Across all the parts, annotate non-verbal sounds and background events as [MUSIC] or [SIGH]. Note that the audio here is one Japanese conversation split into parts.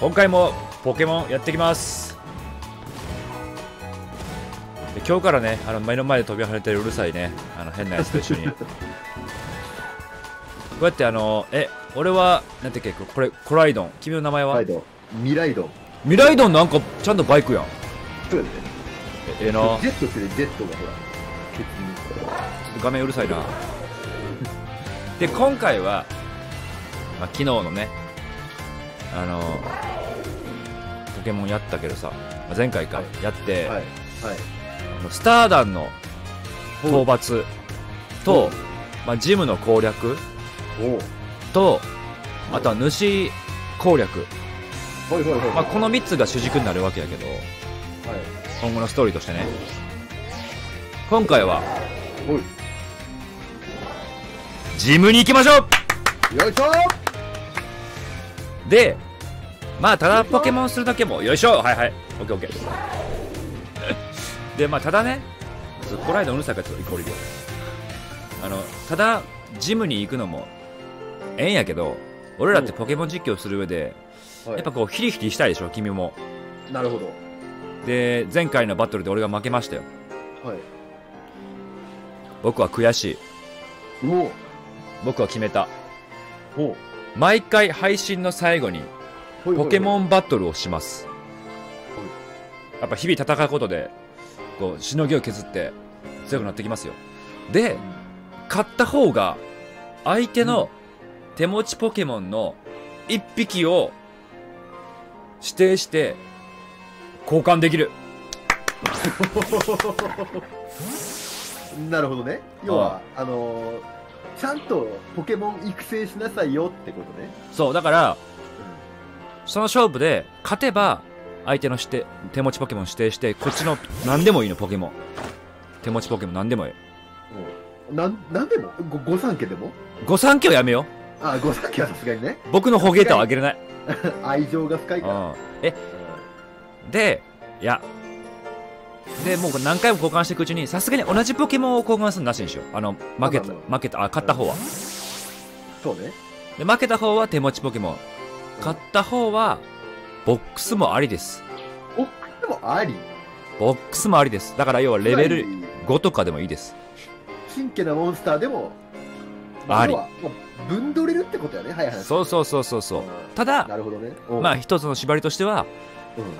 今回もポケモンやってきますで今日からねあの目の前で飛び跳ねてるうるさいねあの変なやつと一緒に [LAUGHS] こうやってあのえ俺はなんてっけこれコライドン君の名前は、ライドン。ミライドン。ミライドンなんかちゃんとバイクやんそうやね。えええなちょジェットしてるジェットがほら。ケツに。っと画面うるさいなで今回は、まあ、昨日のねあのポケモンやったけどさ、まあ前回かやって、はい。はい。あのスターダンの討伐と、まあ、ジムの攻略。とあとは主攻略。まあ、この3つが主軸になるわけやけどはい。今後のストーリーとしてね今回は。ジムに行きましょよいしょうでまあただポケモンするだけもよいしょ。はいはい。オッケーオッケー。[LAUGHS] でまあただねこないだうるさいからちょっと一個降りるよあのただジムに行くのもええんやけど俺らってポケモン実況する上ではい。やっぱこうヒリヒリしたいでしょ君も。なるほど。で前回のバトルで俺が負けましたよ。はい。僕は悔しい。お。お。僕は決めた。お。毎回配信の最後にお。ポケン。モンバトルをしますやっぱ日々戦うことでこうしのぎを削って強くなってきますよで勝った方が相手の手持ちポケモンの1匹を指定して交換できる [LAUGHS] なるほどね。要は、あのー、ちゃんとポケモン育成しなさいよってことね。そうだからその勝負で勝てば相手のして手持ちポケモン指定してこっちの何でもいいのポケモン。手持ちポケモン何でもいいうん。なん、なんでも？ご御三家でも？御三家をやめよあ、御三家はさすがにね。う僕のホゲーターはあげれない、[LAUGHS] 愛情が深いか。ら。うん、えでいや。でもう何回も交換していくうちにさすがに同じポケモンを交換するのなしにしよう。あの負けた負けたあ勝った方は。そうね。で負けた方は手持ちポケモン勝った方はボックスもありですお、でもあり？ボックスもありですだから要はレベルつまり5とかでもいいです真剣なモンスターでも、あり分取れるってことやね、はいはい。そうそうそうそうそううんただなるほどね。まあ一つの縛りとしては、うん。ま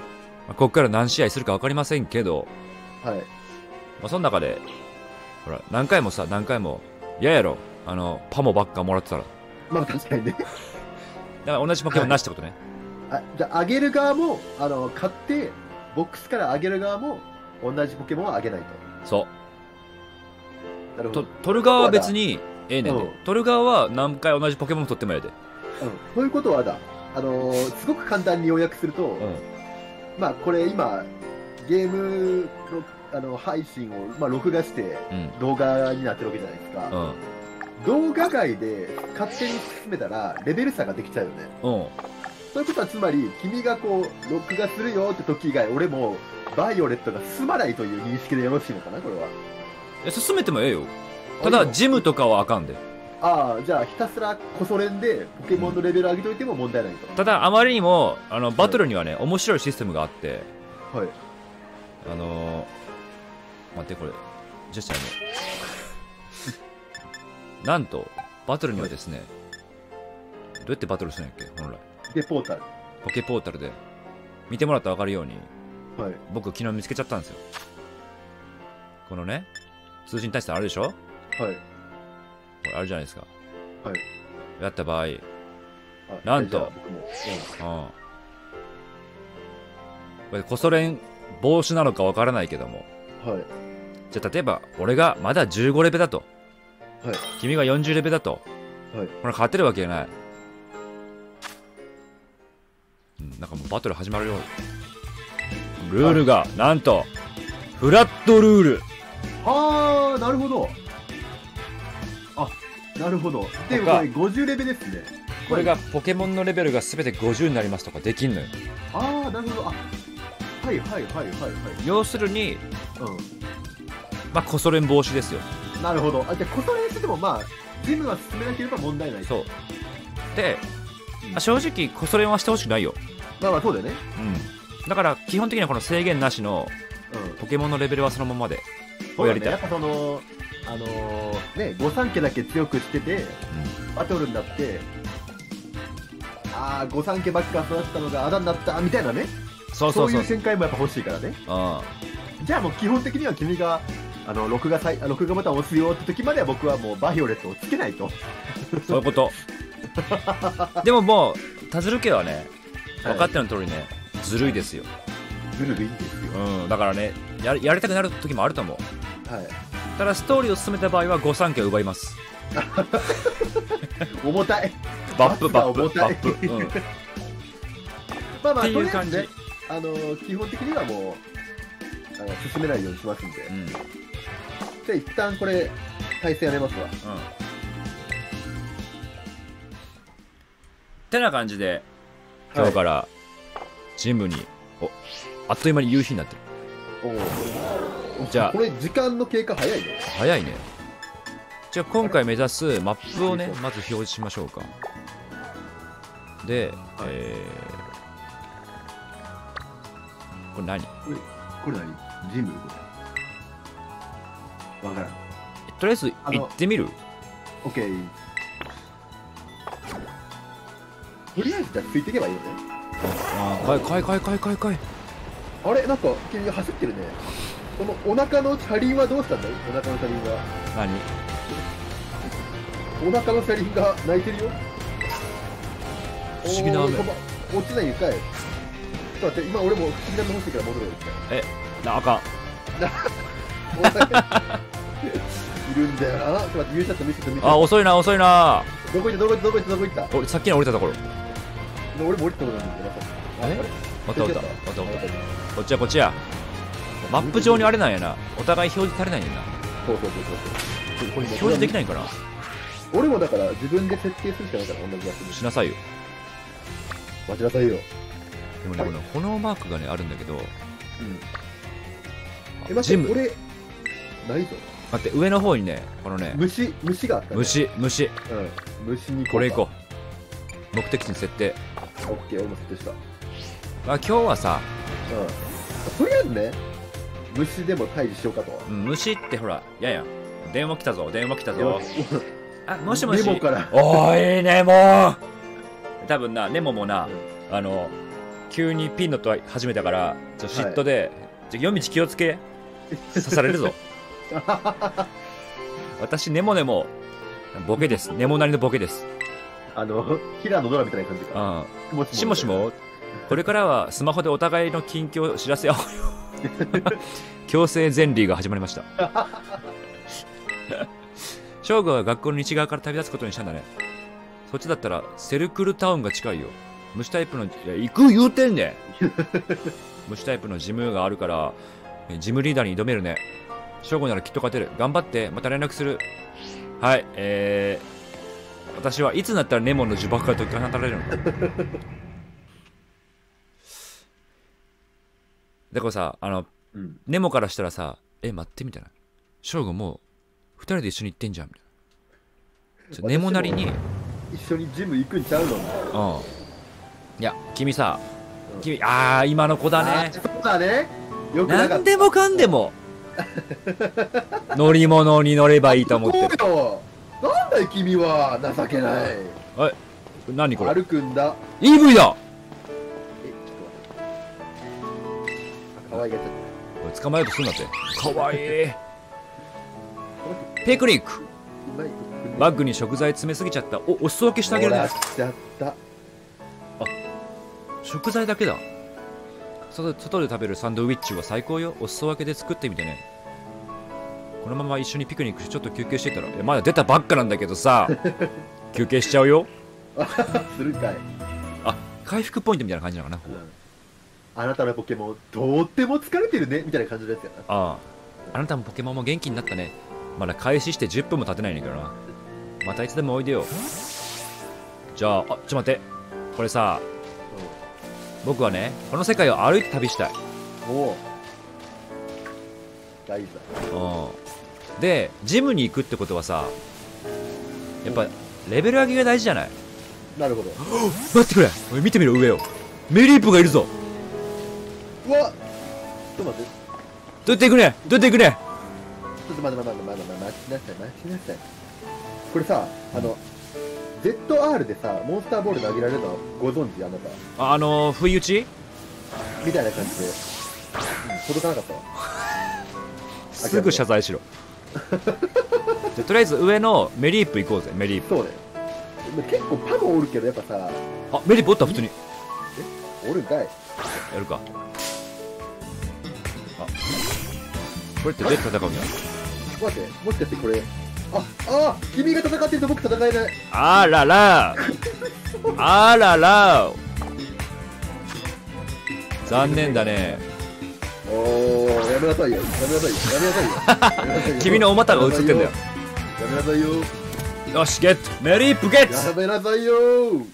あここから何試合するか分かりませんけど、はい。まあ、その中でほら何回もさ何回も嫌やろあのパモばっかもらってたらまあ確かにね。だから同じポケモンなしってことね、あじゃあ、あげる側も、あの、買って、ボックスからあげる側も、同じポケモンはあげないそと。なるほど。うと取る側は別にええねんで、うん。取る側は何回同じポケモン取ってもええで。うん。そういうことはだ、あのーすごく簡単に要約すると、うん。まあ、これ今、ゲームのあの配信を、まあ、録画してうん。動画になってるわけじゃないですか。うん動画外で勝手に進めたら、レベル差ができちゃうよね。うんそういうことはつまり、君がこう、録画するよって時以外、俺も、バイオレットが進まないという認識でよろしいのかな、これは。え進めてもええよただジムとかはあかんでああ、じゃあ、ひたすらこそ練で、ポケモンのレベル上げといても問題ないと。ただあまりにもあのバトルにはね面白いシステムがあってはい。あのー、待ってこれジェスチャーねなんとバトルにはですねどうやってバトルするんやっけ？本来で、ポータル。ポケポータルで見てもらったら分かるようにはい。僕昨日見つけちゃったんですよこのね通信対策あるでしょ？はい。これあるじゃないですかはい。やった場合なんとじゃあ僕も。これコソ練防止なのか分からないけどもうん。はい。じゃあ例えば俺がまだ15レベだとはい。君が40レベだとはい。これ勝てるわけない、うん、なんかもうバトル始まるよルールがなんとフラットルールはあ、なるほど。あ、なるほど。で、これ他50レベルですね。これがポケモンのレベルが全て50になりますとかできんのよああ、なるほど。あ、はいはいはいはいはい。要するにうまあコソ練防止ですよん。なるほど。あ、じゃあ、こそ練してても、まあ、ジムは進めなければ問題ない。そうであ正直こそれはしてほしくないよまあまあそうだよね。うんだから基本的にはこの制限なしのうん。ポケモンのレベルはそのままでそうだね。やりたいやっぱその、あのー、ね、御三家だけ強くしてて、バトルになって、あー、御三家ばっか育ったのがあだになった、みたいなね。そうそうそういう展開もやっぱ欲しいからね。うんじゃあもう基本的には君が、あの、録画さい、あ録画ボタンを押すよって時までは僕はもうバイオレットをつけないと。そういうこと [LAUGHS] でももうタズル家はね分かってる。の通りねずるいですよ、ずるいんですよ。うん、だからねややりたくなる時もあると思うはい。ただストーリーを進めた場合は御三家を奪います [LAUGHS] 重たい。バップバップバップ、うん、[LAUGHS] まあまあ、っていう感じあの、基本的にはもう、あの、進めないようにしますんで。うんうんじゃあ一旦これ、対戦やめますわ。てな感じで今日からジムに、おあっという間に夕日になってる。おおじゃあこれ時間の経過早いね。早いね。じゃあ今回目指すマップをねまず表示しましょうか。で、はい。えー、これ何？これ何？ジムわからん。とりあえず行ってみる？オッケー。とりあえずじゃあついていけばいいよね。あーかいかいかいかいかいかいあれ？なんか君が走ってるね。このお腹の車輪はどうしたんだい？お腹の車輪は。何？お腹の車輪が泣いてるよ。不思議な雨落ちないんかい。ちょっと待って、今俺も不思議なの欲しいから戻るよ、一なあかん回。[LAUGHS] いるんだよな。ちょっと待って、ユーチャット見せて見せて。あ遅いな遅いな。どこ行ったどこ行ったどこ行ったどこ行った？俺さっきの降りたところ。俺も降りたところなんだけどえ？あれおった。おったおったおった。こっちやこっちや。マップ上にあれなんやな。お互い表示されないんやな。そうそうそうそう。表示できないんかな？俺もだから自分で設定するしかないから、同じやつしなさいよ。待ちなさいよ。でもねこの炎マークがねあるんだけど。うん。え、待俺、ないぞ。待って上の方にねこのね虫、虫があった、ね。。虫虫うん。虫にこれ行こう目的地に設定う。オッケー、俺も設定した。あ今日はさ、うん。とりあえずね、虫でも退治しようかと。うん虫ってほらやや電話来たぞ電話来たぞよあもしもしメモから。おいネモ多分なネモもなあの急にピンのと始めたからちょっと嫉妬で、ちょ夜道気をつけ刺されるぞ [LAUGHS] [LAUGHS] 私ネモネモ。ボケです。ネモなりのボケです。あの、平野ドラみたいな感じか。うん。もしもし。もこれからはスマホでお互いの近況を知らせ合おう。よ [LAUGHS] 強制前理が始まりました。翔吾は学校の西側から旅立つことにしたんだね。そっちだったらセルクルタウンが近いよ。虫タイプのいや行く言うてんねん。[LAUGHS] 虫タイプのジムがあるからえジムリーダーに挑めるね翔吾ならきっと勝てる。頑張ってまた連絡する。はいえー、私はいつになったらネモンの呪縛から解き放たれるの？[LAUGHS] でこれさあのうん。ネモからしたらさえ待ってみたいな。翔吾もう二人で一緒に行ってんじゃんみたいな。ネモなりに。うん一緒にジム行くんちゃうの？いや君さ君ああ今の子だね。あそうだね。よくなかった。何でもかんでも [LAUGHS] 乗り物に乗ればいいと思ってる。なんだい君は。情けない。何これ？歩くんだ。EV だ！え、可愛いがちゃっ捕まえようとすんなって。かわい。[LAUGHS] いピクニック。バッグに食材詰めすぎちゃった。おお裾分けしてあげるね。もらっちゃった。食材だけだ外で食べるサンドイッチは最高よ。お裾分けで作ってみてね。このまま一緒にピクニックしてちょっと休憩してたらまだ出たばっかなんだけどさ。[LAUGHS] 休憩しちゃうよ。[LAUGHS] するかい。あ回復ポイントみたいな感じなのかなあなたのポケモン、とっても疲れてるね、みたいな感じのやつやな。ああ。あなたもポケモンも元気になったね。まだ開始して10分も経てないねんけどな。またいつでもおいでよ。じゃああちょっと待って。これさ僕はねこの世界を歩いて旅したい。うん。おう。大事だ。うん。でジムに行くってことはさやっぱレベル上げが大事じゃない？なるほど。[GASPS] 待ってくれ。おい見てみろ上を。メリープがいるぞ。うわ。ちょっと待って。どうやって行くね？どうやって行くね？ちょっと待って待って待って待って待ちなさい待ちなさいこれさあの ZR でさモンスターボール投げられるのご存知あなた？ああのー、不意打ち？みたいな感じで、うん、届かなかったわ。[LAUGHS] すぐ謝罪しろ。[LAUGHS] じゃとりあえず上のメリープ行こうぜメリープ。そうね。結構パもおるけどやっぱさあメリープおった普通に。おるんかい。やるか。あ。これってどうやって戦うんだ？待ってもしかしてこれああ君が戦ってると僕戦えない。あらら。あらら。残念だね。おおやめなさいよ。やめなさいよ。やめなさいよ。[LAUGHS] 君のお股が映ってんだよ。やめなさいよ。よしゲット。メリープゲットやめなさいよ。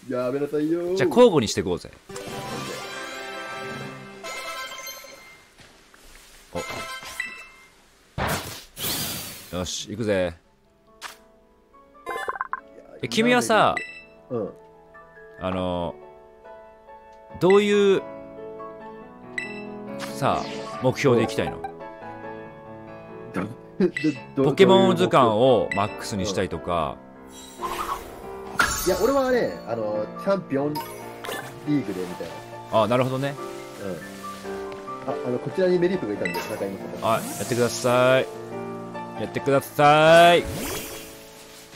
やめなさいよ。じゃあ交互にしていこうぜ。お。よし行くぜえ君はさうん。あのどういうさあ目標でいきたいの？どポケモン図鑑ををマックスにしたいとか。いや俺はねあのチャンピオンリーグでみたいな。あなるほどね。うん。ああのこちらにメリープがいたんで仲いいの方あやってください。やってください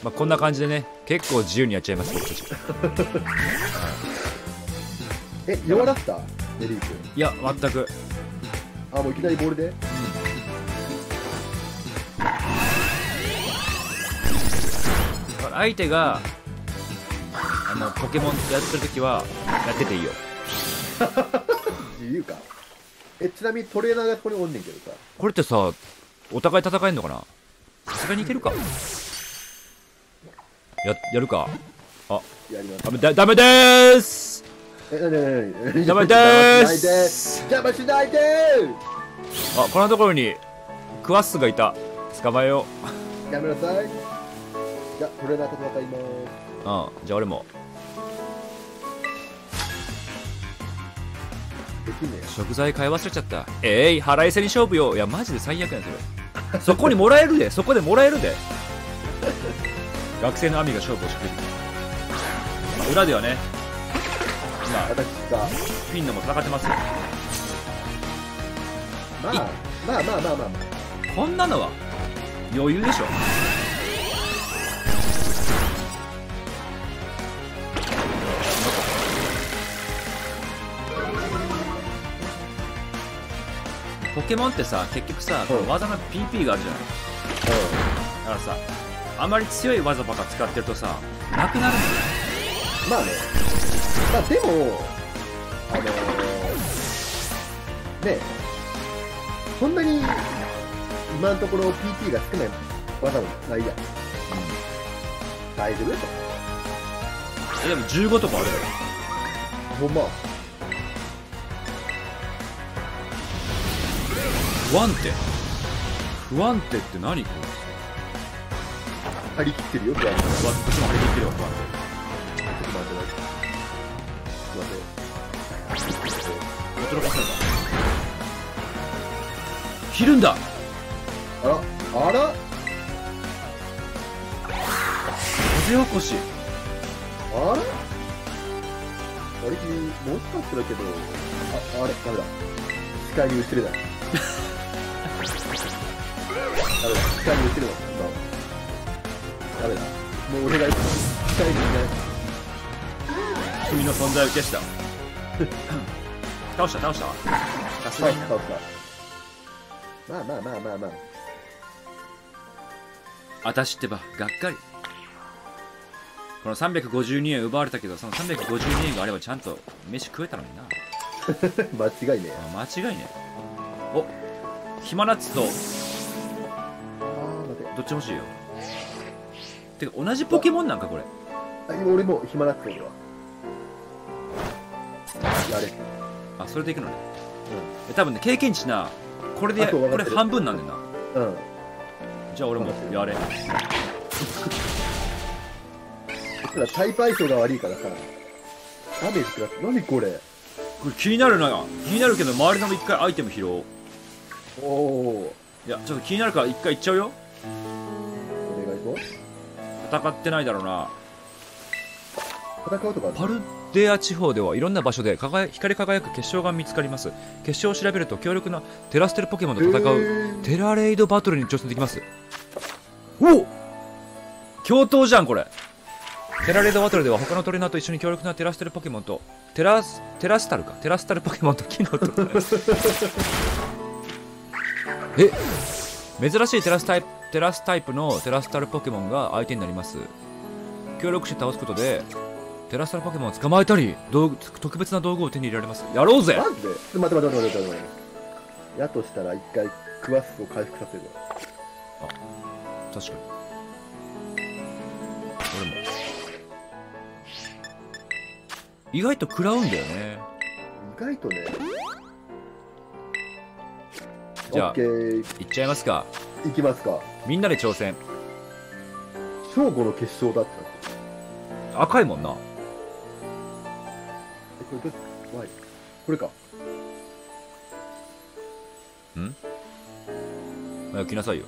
まあこんな感じでね結構自由にやっちゃいます僕たち。え弱らせた？メリープいや全く。あもういきなりボールで？相手があのポケモンやってる時はやってていいよ。[LAUGHS] 自由か。えちなみにトレーナーがここにおんねんけどさ。これってさお互い戦えんのかな？さすがにいけるかややるか。やります。ダメだダメでーすダメでーす。邪魔しないであこんなところにクワッスがいた。捕まえよやめなさい。じゃあトレーナーと戦います。ううんじゃあ俺も。食材買い忘れちゃった。えい腹いせに勝負よ。いやマジで最悪やんそれそこにもらえるで。そこでもらえるで学生のアミが勝負をしてくれる、まあ裏ではね今私がフィンノも戦ってますよ。まあいまあまあまあまあ。まあこんなのは余裕でしょ。ポケモンってさ結局さ、技の PP があるじゃない。だからさあまり強い技ばっか使ってるとさなくなるんだよまあね。まあでもあのー、ねそんなに今のところ PT が少ない技もないやん。大丈夫でしえでも15とかあるだろょほんま。不安定不安定って何こ張り切ってるよって言われ？れ？こっちも張り切ってるわ不安ちょっと待って待って待って定驚かせるか切るんだあらあら風起こしあらあれ？君もしかしただけどああれ？ダメだ視界に映れ？ないダメだ視界に映れ？ないダメだ？もう俺が視界にいない君の存在を消した。[LAUGHS] 倒した倒したさすがに。な倒したまあまあまあまあまあ。私ってばがっかり。この352円奪われたけどその352円があればちゃんと飯食えたのにな。[LAUGHS] 間違いねあ間違いねお暇ナッツとどっち欲しいよ？てか同じポケモンなんかこれ。あ今俺も暇なって俺はやれ。あそれでいくのね。え多分ね経験値なこれでこれ半分なんだよな。うん。うんじゃあ俺もやれ。ただタイプ相性が悪いからさ、ダメージ食らって、何これ。これ気になるな。気になるけど周りのも一回アイテム拾おう。おおいやちょっと気になるから一回行っちゃうよ。戦ってないだろうな。戦うとかパルデア地方ではいろんな場所で輝光り輝く結晶が見つかります。結晶を調べると強力なテラステルポケモンと戦うテラレイドバトルに挑戦できます。お共闘じゃんこれ。テラレイドバトルでは他のトレーナーと一緒に強力なテラステルポケモンとテラステラスタルか。テラスタルポケモンと [LAUGHS] 機能と。[LAUGHS] え？珍しいテラスタイプテラスタイプのテラスタルポケモンが相手になります。協力して倒すことでテラスタルポケモンを捕まえたり道具特別な道具を手に入れられます。やろうぜ!マジで?待って待って待って待って待って。やとしたら一回クワスを回復させる。わ。確かに。俺も。意外と食らうんだよね。意外とね。じゃあいっちゃいますかいきますか。みんなで挑戦。正午の決勝だった。赤いもんな。え、これどっちワイこれか。早く来なさいよ。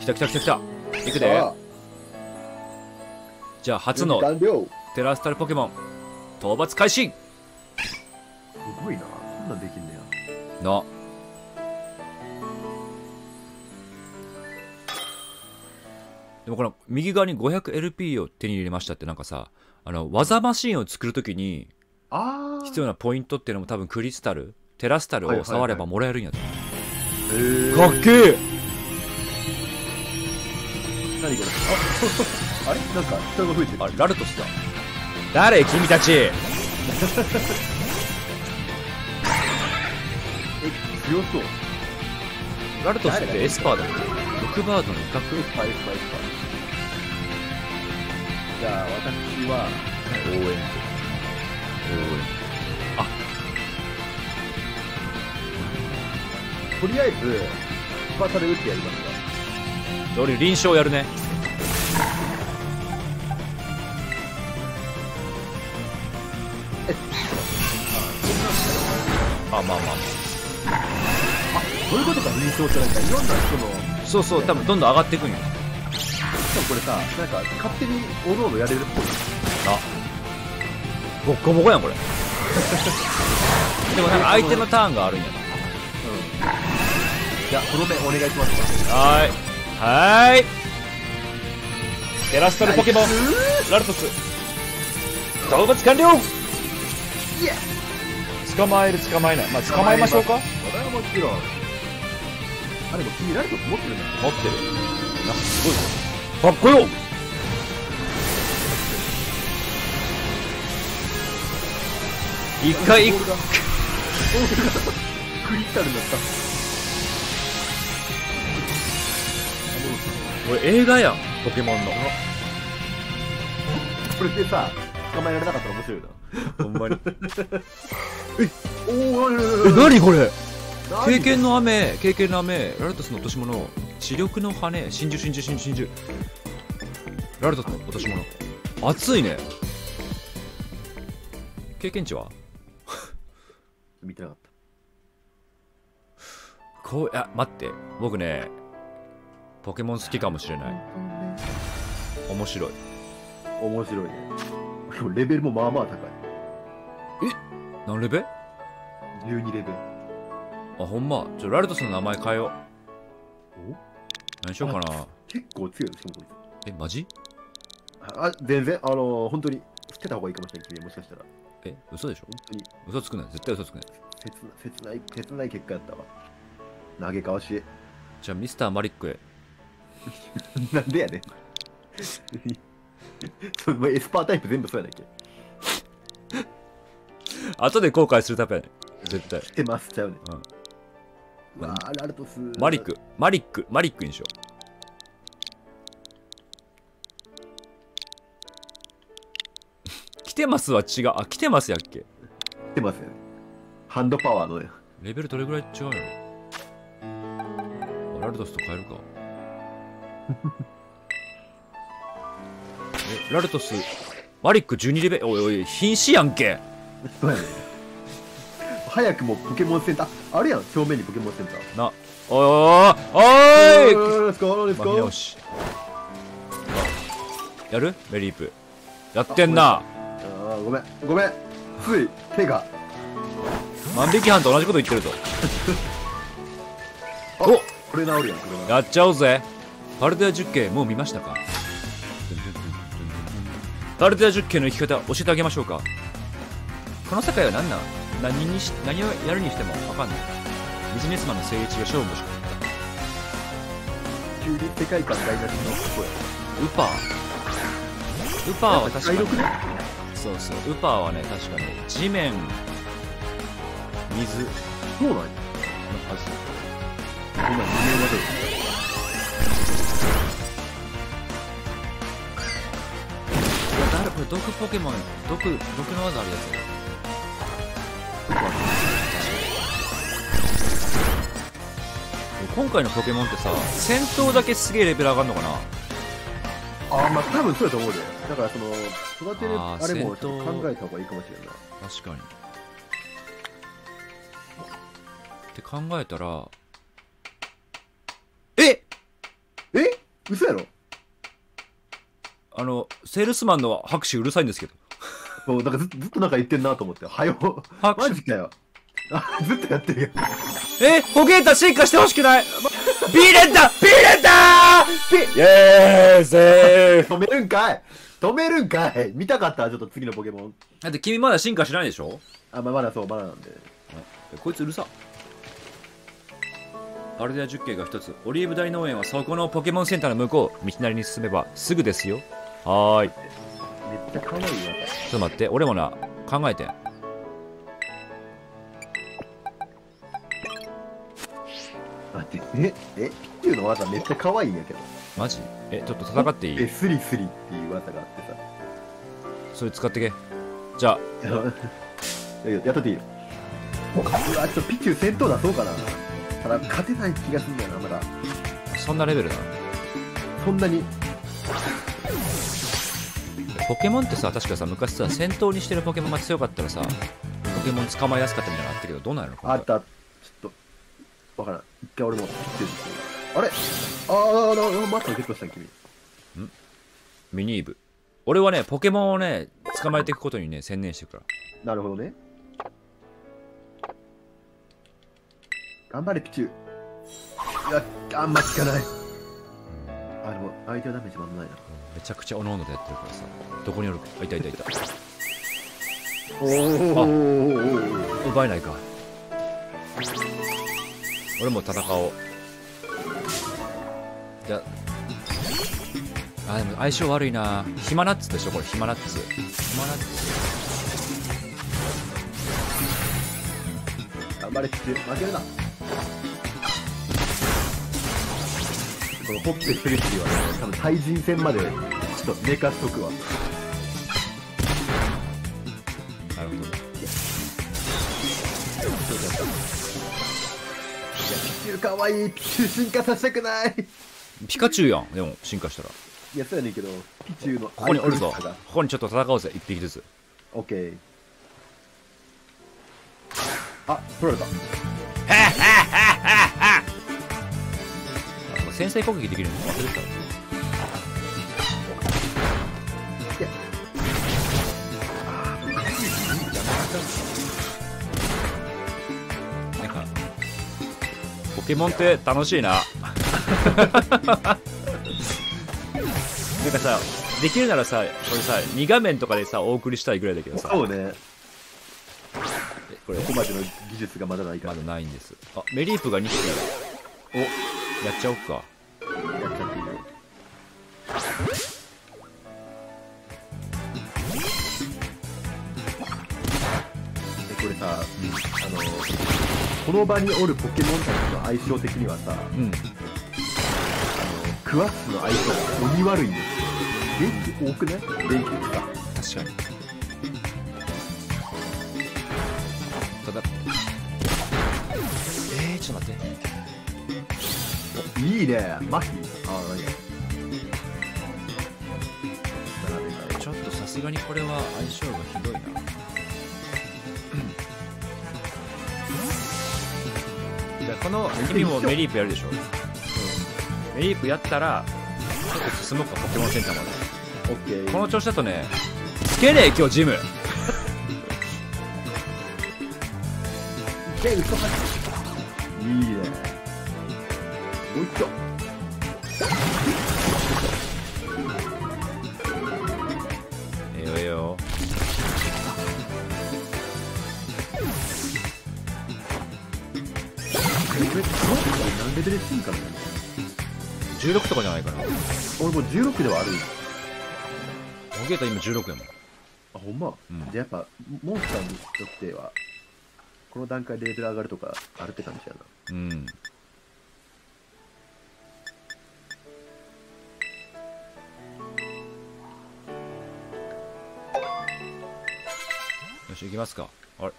来た来た来た来た。行くで。じゃあ初のテラスタルポケモン討伐開始や。なでもこの右側に 500LP を手に入れましたってなんかさあの技マシンを作るときにあ必要なポイントっていうのも多分クリスタルテラスタルを触ればもらえるんやと、へー。かっけえ。何これ？あ [LAUGHS] あれ？なんか人が増えてる。あれラルトスだ誰？君たち [LAUGHS] 強そう。ラルトスってエスパーだっけロクバードの威嚇？エスパーエスパーエスパーじゃあ私は応援。応援。とりあえずスパータで打ってやりますか。俺臨床やるね。あまあまあそういうことか臨床ってなんか。いろんな人のそうそう多分どんどん上がっていくんよ。しかもこれさなんか勝手におのおのやれるっぽい。あ。ボッコボコやんこれ。でもなんか相手のターンがあるんやじゃあこの目お願いします。なはーい。はーい。テラストルポケモン。ラルトス。討伐完了。捕まえる捕まえない。まあ捕まえましょうか。それはもちろんあでも君ライト持ってるんだ持ってるなんかすごい。かっこよ一回一ボールがボールがクリスタルになったこれ映画やんポケモンのこれでさ捕まえられなかったら面白いな。ほんまに。おおえ何これ？経経験の雨経験の雨ラルトスの落とし物視力の羽真珠真珠真珠真珠ラルトスの落とし物。熱いね。経験値は？[LAUGHS] 見てなかっこういや待って。僕ねポケモン好きかもしれない。面白い。た面白いね。レベルもまあまあ高い。何レベ12レベルあほんま。ちょラルトスの名前変えよう。お？何しようかな。結構強いよしかもこいえマジ？つあ全然。あのー、本当に捨てた方がいいかもしれない君もしかしたら。え嘘でしょ？本当に。嘘つくない絶対嘘つくない切な切ない切ない結果やったわ。投げかわし。じゃあミスターマリックへ。[LAUGHS] なんでやねん。[LAUGHS] そのエスパータイプ全部そうやなきゃ後で後悔するためやね絶対。来てます。ちゃうねうんうわーラルトス。マリック。マリック。マリックにしよう。[LAUGHS] 来てますは違う。あ来てますやっけ？来てますよ。ねハンドパワーのねレベルどれぐらい違うの？あラルトスと変えるか。[LAUGHS] えラルトスマリック12レベル？おいおい瀕死やんけ。そうやね早くもポケモンセンター？あるやん正面にポケモンセンター。な。おいおいおい！おいレッツゴーレッツまあ見ゴー直し。やる？メリープ。やってんな。あーごめん。ごめん。つい手が。万引き犯と同じこと言ってるぞ。[LAUGHS] あお。これ治るやんこれなやっちゃおうぜ。パルデア10系もう見ましたか？パルデア10系の生き方教えてあげましょうか。この世界は何なん？何にし何をやるにしても分かんないビジネスマンの成立が勝負しか急に世界観台無しの声。ウパー。ウパーは確かに。そうそう。ウパーはね確かに地面。水。のそうなんや。はず今無名まいや誰これ毒ポケモン毒毒の技あるやつ今回のポケモンってさ戦闘だけすげえレベル上がるのかな？であーまあ多分そうやと思うでだからその育てるあれもちょっと考えた方がいいかもしれんな確かに。って考えたらえ？え？嘘やろ？あのセールスマンの拍手うるさいんですけど。そうだからずずっとなんか言ってんなと思って。はよ拍手。マジかよ。あ [LAUGHS] ずっとやってるよえホゲータ進化してほしくない？ビーレンタビーレンタビイエーイ！セーフ！止めるんかい！止めるんかい！見たかったちょっと次のポケモン。だって君まだ進化しないでしょ？あまあまだそうまだなんで。えこいつうるさ。アルデア10系が一つ。オリーブ大農園はそこのポケモンセンターの向こう。道なりに進めばすぐですよ。はーい。ちめっちゃ可愛いわ。ょっと待って俺もな考えてん待って。ええピッチューの技めっちゃ可愛いんやけど。マジ？えちょっと戦っていい？えスリスリっていう技があってさ。それ使ってけ。じゃあ。やややっとっていいよ。うわちょっとピッチュー戦闘出そうかな。ただ勝てない気がするんだよなまだ。そんなレベルなの？そんなに。ポケモンってさ確かさ昔さ戦闘にしてるポケモンが強かったらさポケモン捕まえやすかったみたいなのあったけどどうなるの？あった。ちょっとわからん。一回俺もピッチューですあれあーああマットゲットしたん？君ミニーブ。俺はねポケモンをね捕まえていくことにね専念してるから。なるほどね。頑張れピッチュー。いやあんま効かない。あでも相手のダメージもあんまないな。めちゃくちゃおのおのでやってるからさ。どこにおるか。あいたいたいた。おお奪えないか俺も戦おう。じゃあでも相性悪いな。ヒマナッツでしょこれ。ヒマナッツ。ヒマナッツ。頑張れピッチュー負けるな。このホッペフェリシーはね多分対人戦までちょっと寝かしとくわューかわいいピッチュー進化させたくない。ピカチュウやんでも進化したら。いやそうやねんけどピッチューのここにおるぞ。ここにちょっと戦おうぜ。一匹ずつオッケーあ取られた。[LAUGHS] 先制攻撃できるの？忘れてた。なんポケモンって楽しいな。[LAUGHS] なんかさできるならさこれさ2画面とかでさお送りしたいぐらいだけどさ。そうね。えこれ？ここまでの技術がまだないから。まだないんです。あメリープが2匹。おやっちゃおっか。やっちゃっていいよでこれさ、あのこの場におるポケモンたちの相性的にはさ、うん、クワッツの相性が鬼悪いんですよ。電気多くない電気でさ確かに。ただえー、ちょっと待って。いいねマヒ。ああいやちょっとさすがにこれは相性がひどいな。じゃあこの君もメリープやるでしょ、メリープやったらちょっと進もうかポケモンセンターまで。オッケー。この調子だとねつけねえ今日ジム。いいね16とかじゃないかな。俺もう16ではあるオゲータ今16やもん。あほんま、うん。じゃあやっぱモンスターによってはこの段階でレベル上がるとかあるって感じやな。うん。よし行きますか。あれ。オ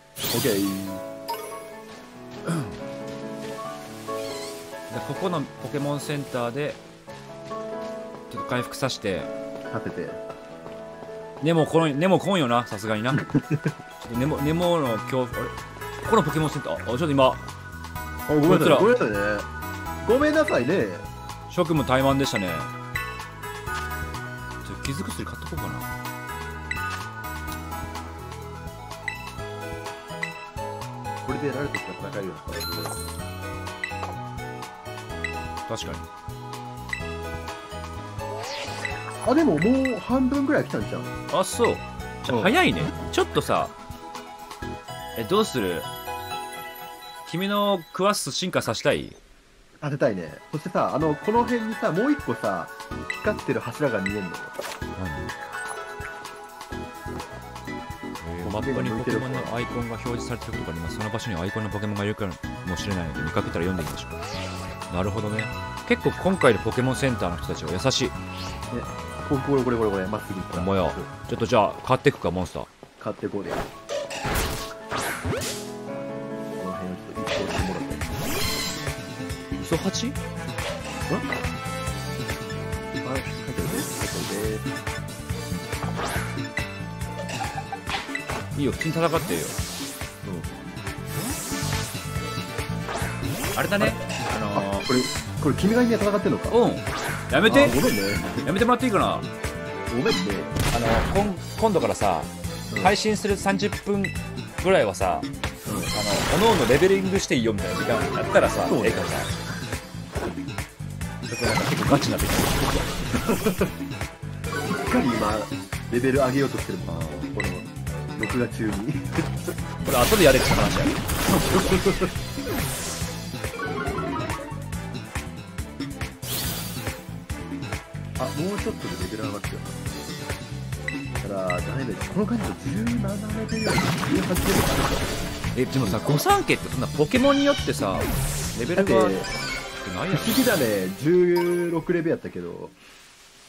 でここのポケモンセンターでちょっと回復させて。立てて。ネモこのネモ来んよなさすがにな。[LAUGHS] ちょっとネモネモの恐怖あれ？ここのポケモンセンター？あちょっと今。あごめんなさいごめんなさいねごめんなさいね。職務怠慢でしたね。ちょっと傷薬買っとこうかな。これでラルトしか戦えるよ確かに。あでももう半分ぐらい来たんじゃんあそう。じゃ早いね。ちょっとさえどうする？君のクワッス進化させたい？立てたいね。そしてさあのこの辺にさもう一個さ光ってる柱が見えんのよ。えーマップにポケモンのアイコンが表示されてることがあります。その場所にはアイコンのポケモンがいるかもしれないので見かけたら読んでみましょうなるほどね。結構今回のポケモンセンターの人たちは優しい。ここれこれこれこれまっすぐ行った。ほんまや。ちょっとじゃあ買ってくかモンスター。買ってこうで。この辺をちょっと一掃してもらって。嘘八？あ、書いてあるね。書い。てあるね。いいよ普通に戦ってよ。あれだねこれ、これ君が今戦ってんのか？ー、うん。やめて。あごめんね。やめてもらっていいかな？ごめんね。あの今今度からさうん。配信する30分ぐらいはさ、あのおのおのレベリングしていいよみたいな時間やったらさ、ね。ええかもな。ちょっとなんか結構ガチになってきしっかり今、レベル上げようとしてるもん。この、録画中に。た [LAUGHS] これ後でやれって話や。あ、[LAUGHS] もうちょっとでレベル上がってるな。だから、誰だこの感じだと17レベルより18レベルかえでもさ御三家ってそんなポケモンによってさレベな。ルがだって、ないや不思議だね、16レベルやったけど、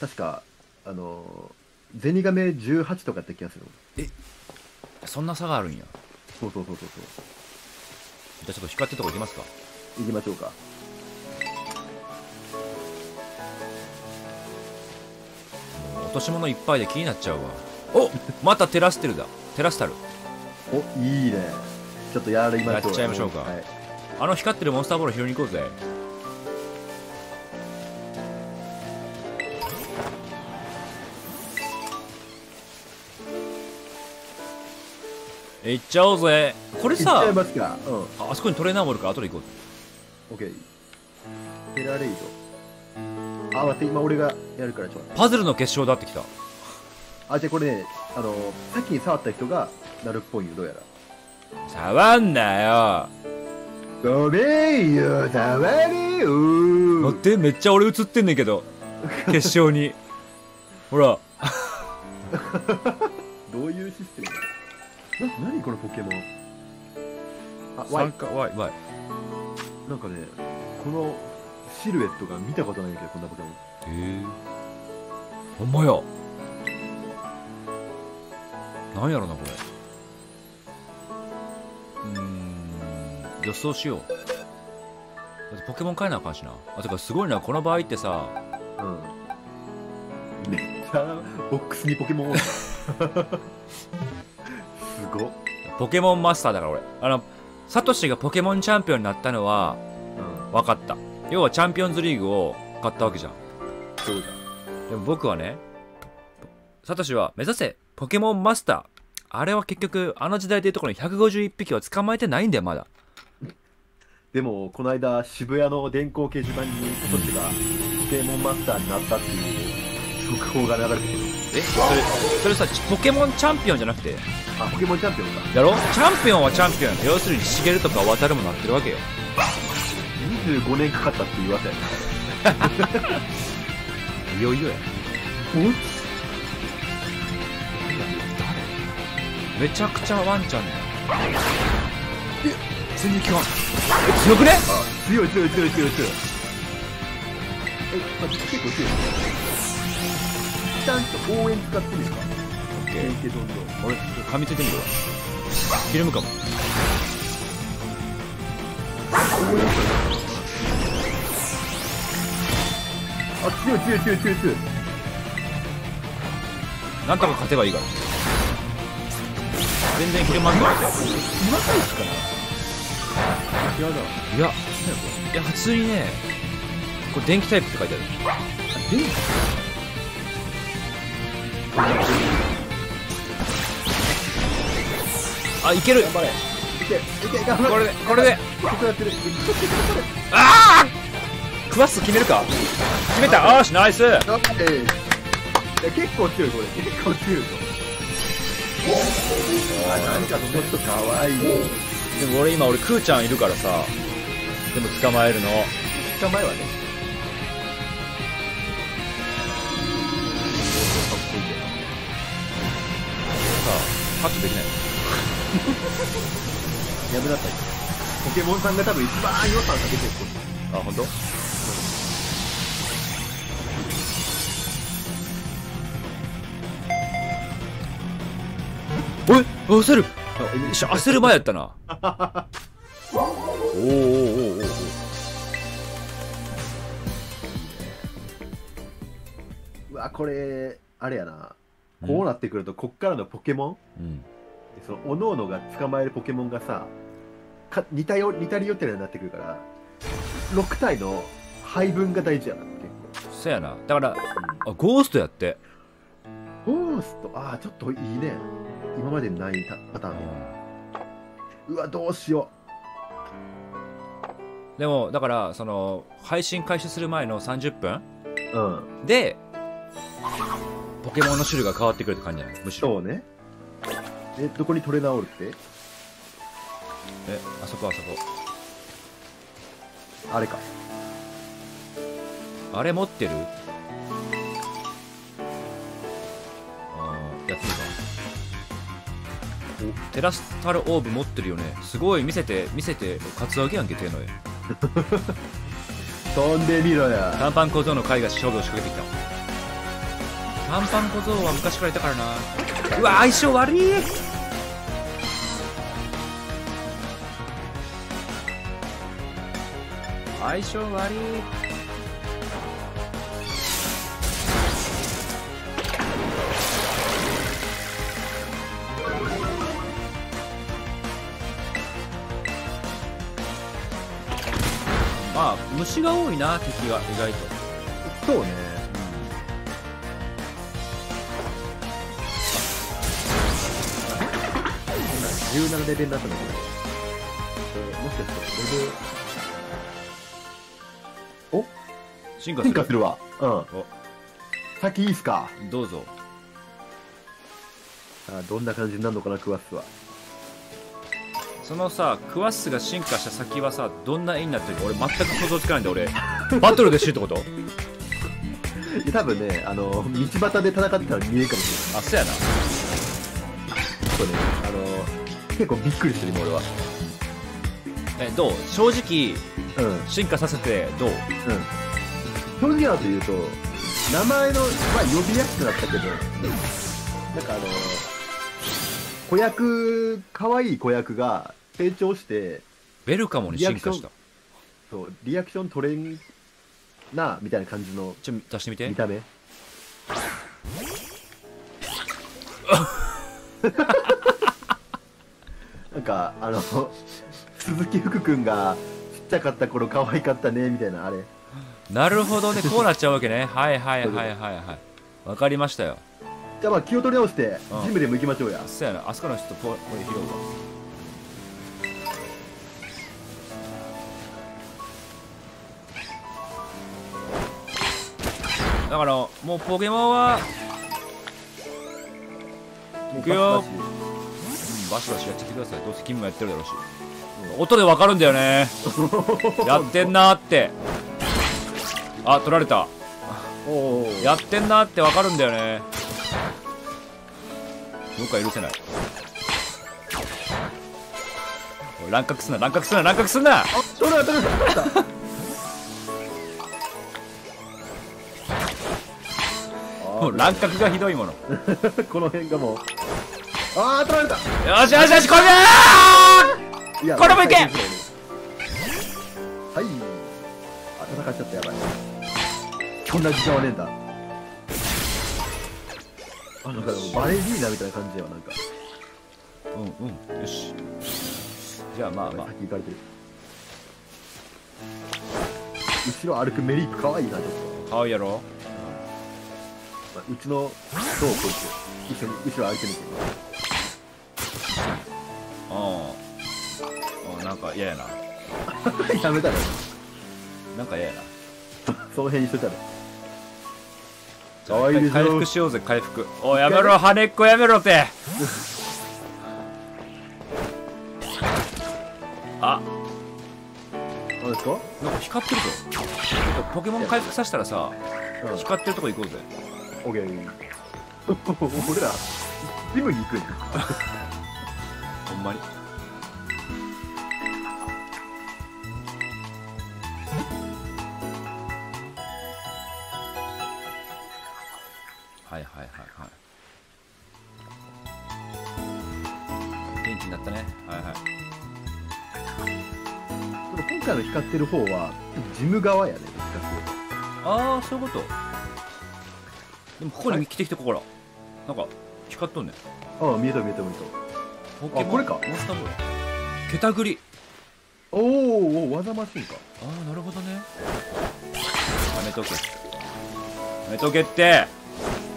確か、あの、ゼニガメ18とかやった気がする。そんな差があるんやそうそうそうそうそう。じゃあちょっと光ってるとこ行きますか行きましょうか。落とし物いっぱいで気になっちゃうわおまたテラステルだテラスタルお、いいね。ちょっとやりましょう。やっちゃいましょうかはい。あの光ってるモンスターボール拾いに行こうぜえ行っちゃおうぜこれさ。ああそこにトレーナーもいるから後で行こうオッケー。テラレイド。あ、待って、今俺がやるからちょっと待って。パズルの決勝だってきた。あ、じゃあこれね、あの、先に触った人がなるっぽいよ、どうやら。触んなよ。ごめんよ、触れよ。待ってめっちゃ俺映ってんねんけど。決勝に。ほら。[LAUGHS] どういうシステムな、なにこのポケモン？あ、ワイ。参。加わいわいなんかね、このシルエットが見たことないけど、こんなポケモン。へえ。ほんまや。なんやろなこれ。うーん。予想しよう。だってポケモン買えなあかんしな。あてかすごいな。この場合ってさうん。めっちゃボックスにポケモン。をすごっ、ポケモンマスターだから俺。あのサトシがポケモンチャンピオンになったのはうん、分かった要はチャンピオンズリーグを買ったわけじゃん。そうだ。でも僕はねサトシは目指せポケモンマスター。あれは結局あの時代でいうところに151匹は捕まえてないんだよまだ。でもこの間渋谷の電光掲示板にサトシがポケモンマスターになったっていう速報が流れてくるえそれそれさポケモンチャンピオンじゃなくて。あポケモンチャンピオンか。やろ？チャンピオンはチャンピオン要するにシゲルとか渡るもなってるわけよ25年かかったっていう噂やいよいよや。おめちゃくちゃワンちゃんねえ全然効かん。え強くね？あ強い強い強い強い強い。え、まあ、結構強い。ちゃんと応援使ってみるか？オッケー。どんどん。俺噛みついてみるわ。フィルムかも。応援あ強い強い強い強い強い。なんとか勝てばいいから。全然ヒルマンドって今回しかな。違うないや。いや普通にねこれ電気タイプって書いてある。電あいける。頑張れ。いけいけ頑張れ。これでこれで。ああクワッス決めるか？決めた？よしナイス。結構強いこれ。結構強いぞ。あなんかちょっとかわい。いでも俺今俺クーちゃんいるからさ。でも捕まえるの。捕まえはね。さカットできない。[LAUGHS] やめなさい。ポケモンさんが多分一番予算かけてるあ本当？おい焦る。焦る前やったな。おーおーおーおー。うわこれあれやな。こうなってくるとこっからのポケモン？うん。その各々が捕まえるポケモンがさか似たよ似たり寄ってるようになってくるから6体の配分が大事やな結そやな。だからあゴーストやって。構ゴーストああちょっといいね。今までにないタパターン。うわどうしよでもだからその配信開始する前の30分ううん。でポケモンの種類が変わってくるって感じじゃないむしろ。そうね。えどこにトレナオールって？えあそこあそこ。あれか。あれ持ってる？やってみるかおテラスタルオーブ持ってるよね。すごい見せて見せてカツアゲやんけ手の絵 [LAUGHS] 飛んでみろや。短パン小僧の会が勝負を仕掛けてきた。短パン小僧は昔からいたからな。うわ相性悪い。相性悪いまあ虫が多いな敵が意外と。そうね。17レベルになったのかなえーもしかしてレベル進化する。進化するわ。うん。先いいっすか？どうぞ。あどんな感じになるのかなクワッスはそのさクワッスが進化した先はさどんな絵になってるか俺全く想像つかないんで俺。バトルで知るってこと？いや多分ねあの道端で戦ってたら見えるかもしあそうやな。れないそうね。あの結構びっくりしてる今俺は。えどう？正直うん。うん進化させてどう？正直なこと言うと名前の、まあ、呼びやすくなったけどなんかあの子役可愛い子役が成長してベルカモに進化した。そうリアクション取れんなみたいな感じのちょ出してみて。見た目。[LAUGHS] なんかあの鈴木福君がちっちゃかった頃可愛かったねみたいなあれ。なるほどね。こうなっちゃうわけね。はいはいはいはい。はいわかりましたよ。じゃあまあ気を取り直してうん。ジムでも行きましょうや。そうやな。あそこの人ポポリ拾うわだからもうポケモンは、行くよ。ババシバシやってきてください。どうせ君もやってるだろうし。音でわかるんだよね。[LAUGHS] やってんなーって。あ取られた。やってんなーってわかるんだよね。僕は許せない。乱獲すんな乱獲すんな乱獲すんな。あ取れた取れた取れたもう乱獲がひどいもの。よ [LAUGHS] この辺がもう。ああ取られた。しよしよしこれだいやこれもいけ。はい。あ戦っちゃったやばい。こんな時間はねえんだ。あなんかでもバレリーナみたいな感じやわなんか。うんうん。よし。じゃあまあまあ。先行かれてる。後ろ歩くメリークかわいいなちょっと。かわいいやろまあうちのどうこいつ一緒に後ろ歩いてみてうんうんなんか嫌やな。やめたらなんか嫌やな。その辺にしといたら。かわいいでしょ回復しようぜ回復。おいやめろ羽っこやめろって。あ。何ですか？なんか光ってるぞ。ポケモン回復させたらさうん。光ってるとこ行こうぜオッケー俺らジムに行くんや。ほんまに。はいはいはいはい。元気になったね。はいはい。今回の光ってる方はジム側やねああそういうことでもここに来てきてここら。なんか光っとんねん。ああ見えた見えた見えポケモンこれか。モンスターボール桁繰り。たおーおー技マシンか。ああなるほどね。やめとけ。やめとけって。あ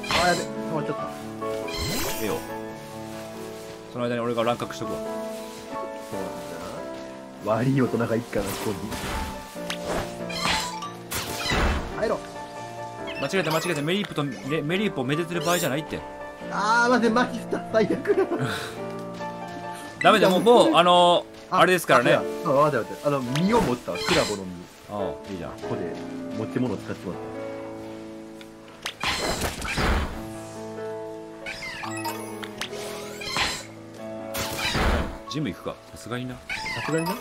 ーやべ止まっちゃった。ええよ。その間に俺が乱獲しとくわ。そうなんだ悪い大人がいっからここに間違えた間違えたメリープとメメリープをめでてる場合じゃないって。あー待ってマジした最悪。[LAUGHS] ダメだもうもうあのー、あれですからね。あ待って待って。あの実を持ったクラボの実ああいいじゃん。ここで持ち物使ってもらっジム行くか。さすがにな。たさすがにな？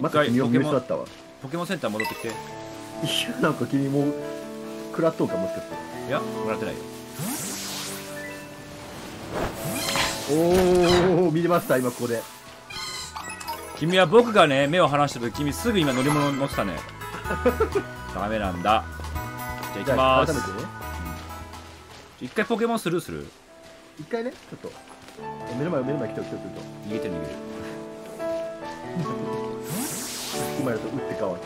ま一た君を見失ったわ。ポケモンセンター戻ってきて。いいやなんか君も食らっとうかもしかしてやもらってないよ。おお見れました今ここで。君は僕がね目を離した時君すぐ今乗り物乗ってたね。[LAUGHS] ダメなんだ。じゃあ行きまーす一回ポケモンスルーする？一回ねちょっと。目の前目の前来てる来てる逃げてる逃げてる。[LAUGHS] 今やると打って変わって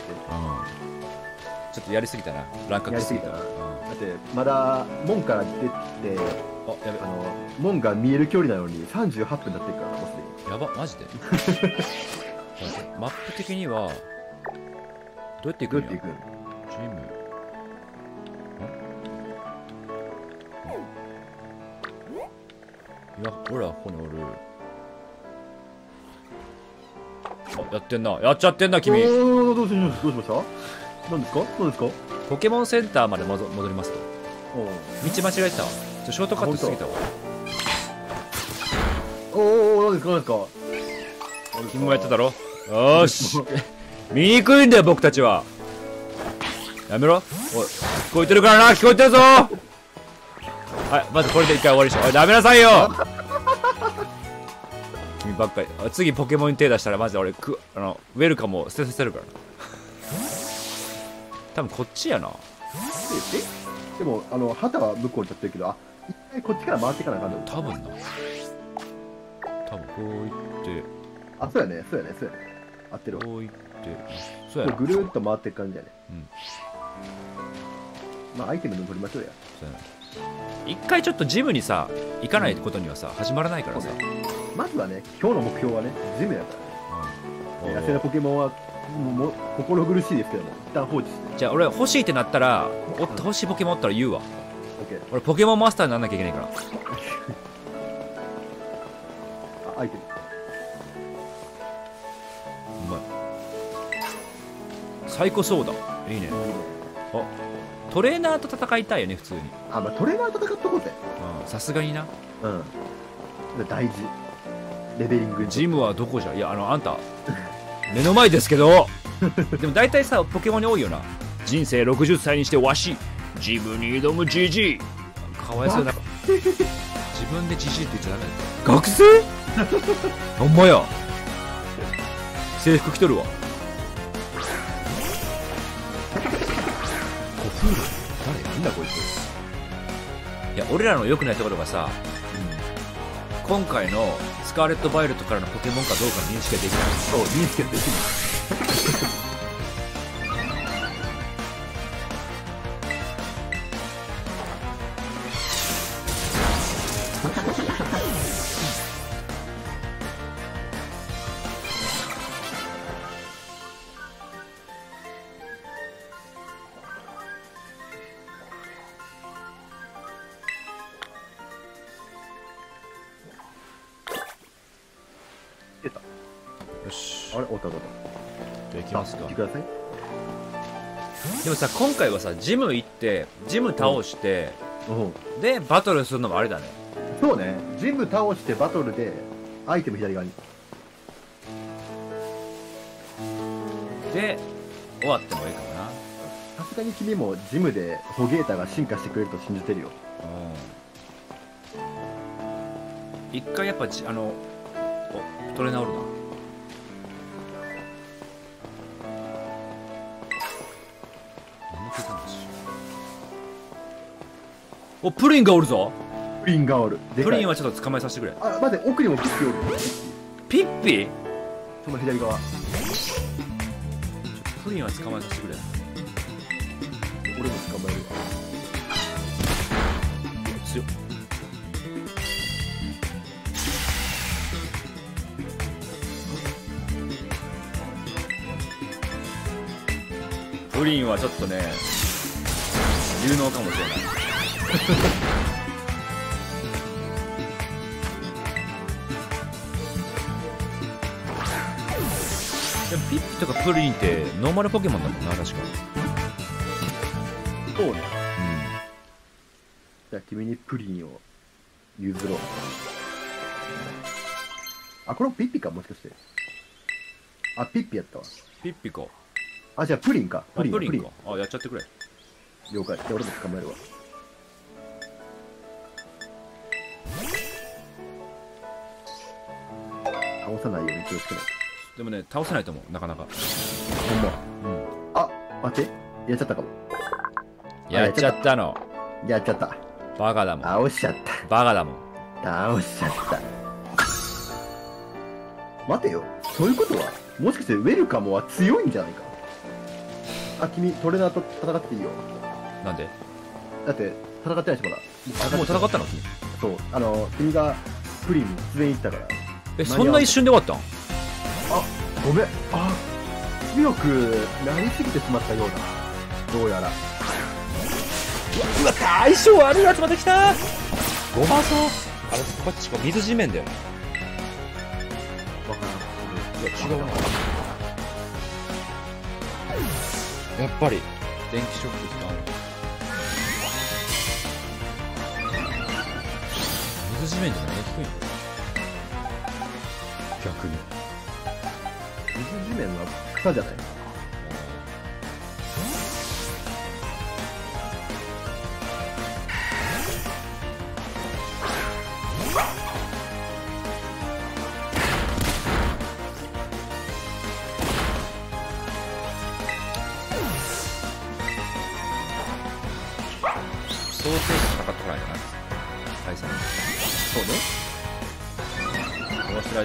ちょっとやりすぎたな。乱獲しすぎた。やりすぎうんだってまだ門から出てあやべ。あの門が見える距離なのに38分経ってるからもうすでに。やば [LAUGHS] マジで？マップ的にはどうやって行くんや？どうやって行くん？ジいや俺らここにおる。あやってんな。やっちゃってんな君。どうしました？何ですか？何ですか？ポケモンセンターまで戻戻りますと。お道間違えてたわ。ちょショートカットしすぎたわ。おお何ですか？何ですか？君もやってたろ？よーし。[LAUGHS] 見にくいんだよ僕たちは。やめろ。おい。聞こえてるからな。聞こえてるぞ。はいまずこれで一回終わりにしよう。おいダメなさいよ。君ばっかり。あ次ポケモンに手出したらマジで俺くあのウェルカムを捨てさせるからな多分こっちやな。えでもあの旗は向こうに立ってるけどあ一回こっちから回っていかなあかんの多分な。多分こういって。あそうやね。そうやね。そうやね。合ってるわ。こういって。そうやな。ぐるーっと回っていく感じやね。うん。まあアイテムでも取りましょうや。そうやな。一回ちょっとジムにさ行かないことにはさ始まらないからさ、まずはね今日の目標はねジムやからね。野生のポケモンはもう心苦しいですけども。一旦放置して。じゃあ俺欲しいってなったらおっ欲しいポケモンおったら言うわ。OK 俺ポケモンマスターにならなきゃいけないから。あアイテム。うまい。最高そうだ。いいね。あトレーナーと戦いたいよね普通に。あまあトレーナーと戦っとこうぜ。うんさすがにな。うん。大事。レベリング。ジムはどこじゃ？いやあのあんた [LAUGHS] 目の前ですけど。[LAUGHS] でも大体さポケモンに多いよな。人生60歳にしてわし。ジムに挑むジジイかわいそうな自分でジジイって言っちゃダメだよ。学生？[LAUGHS] ほんまや。制服着とるわ。コフール？誰なんだこいつ。いや俺らの良くないところがさ、今回のスカーレット・バイオレットからのポケモンかどうかの認識ができない。そう認識ができない。さ今回はさジム行ってジム倒して、うん。でバトルするのもあれだね。そうね。ジム倒してバトルでアイテム左側に。で終わってもいいかもな。さすがに君もジムでホゲータが進化してくれると信じてるよ。うん。一回やっぱじあのおトレーナーおるなおプリンがおるぞ。プリンがおる。プリンはちょっと捕まえさせてくれ。あ待って奥にもピッピおる。ピッピその左側。プリンは捕まえさせてくれ。俺も捕まえるわ。強っ。プリンはちょっとね有能かもしれないでもピッピとかプリンってノーマルポケモンだもんな確か。そうね。うじゃあ君にプリンを譲ろう。あこれもピッピかもしかして。あピッピやったわ。んピッピか。あじゃあプリンか。あプリンプリンプリンかあやっちゃってくれ。了解。じゃあ俺も捕まえるわ倒さないように気をつけないでもね倒せないと思うなかなか。とほんま。うん。あ待って。やっちゃったかも。やっちゃったの。やっちゃった。バカだもん。倒しちゃっバカだもん。た倒しちゃった。待てよ。そういうことはもしかしてウェルカムは強いんじゃないか？あ君トレーナーと戦っていいよ。なんで？だって戦ってないしまだもう戦ったの？君そう。あの君がプリンに出演行ったからえそんな一瞬で終わったん？ごめん。あ強くなりすぎてしまったようだどうやら。うわ相性悪いやつまで来た！ごまそうあれこっちか水地面だよ。ねいや違うな。やっぱり電気ショック使う水地面って何が低いの逆に。水地面は草じゃない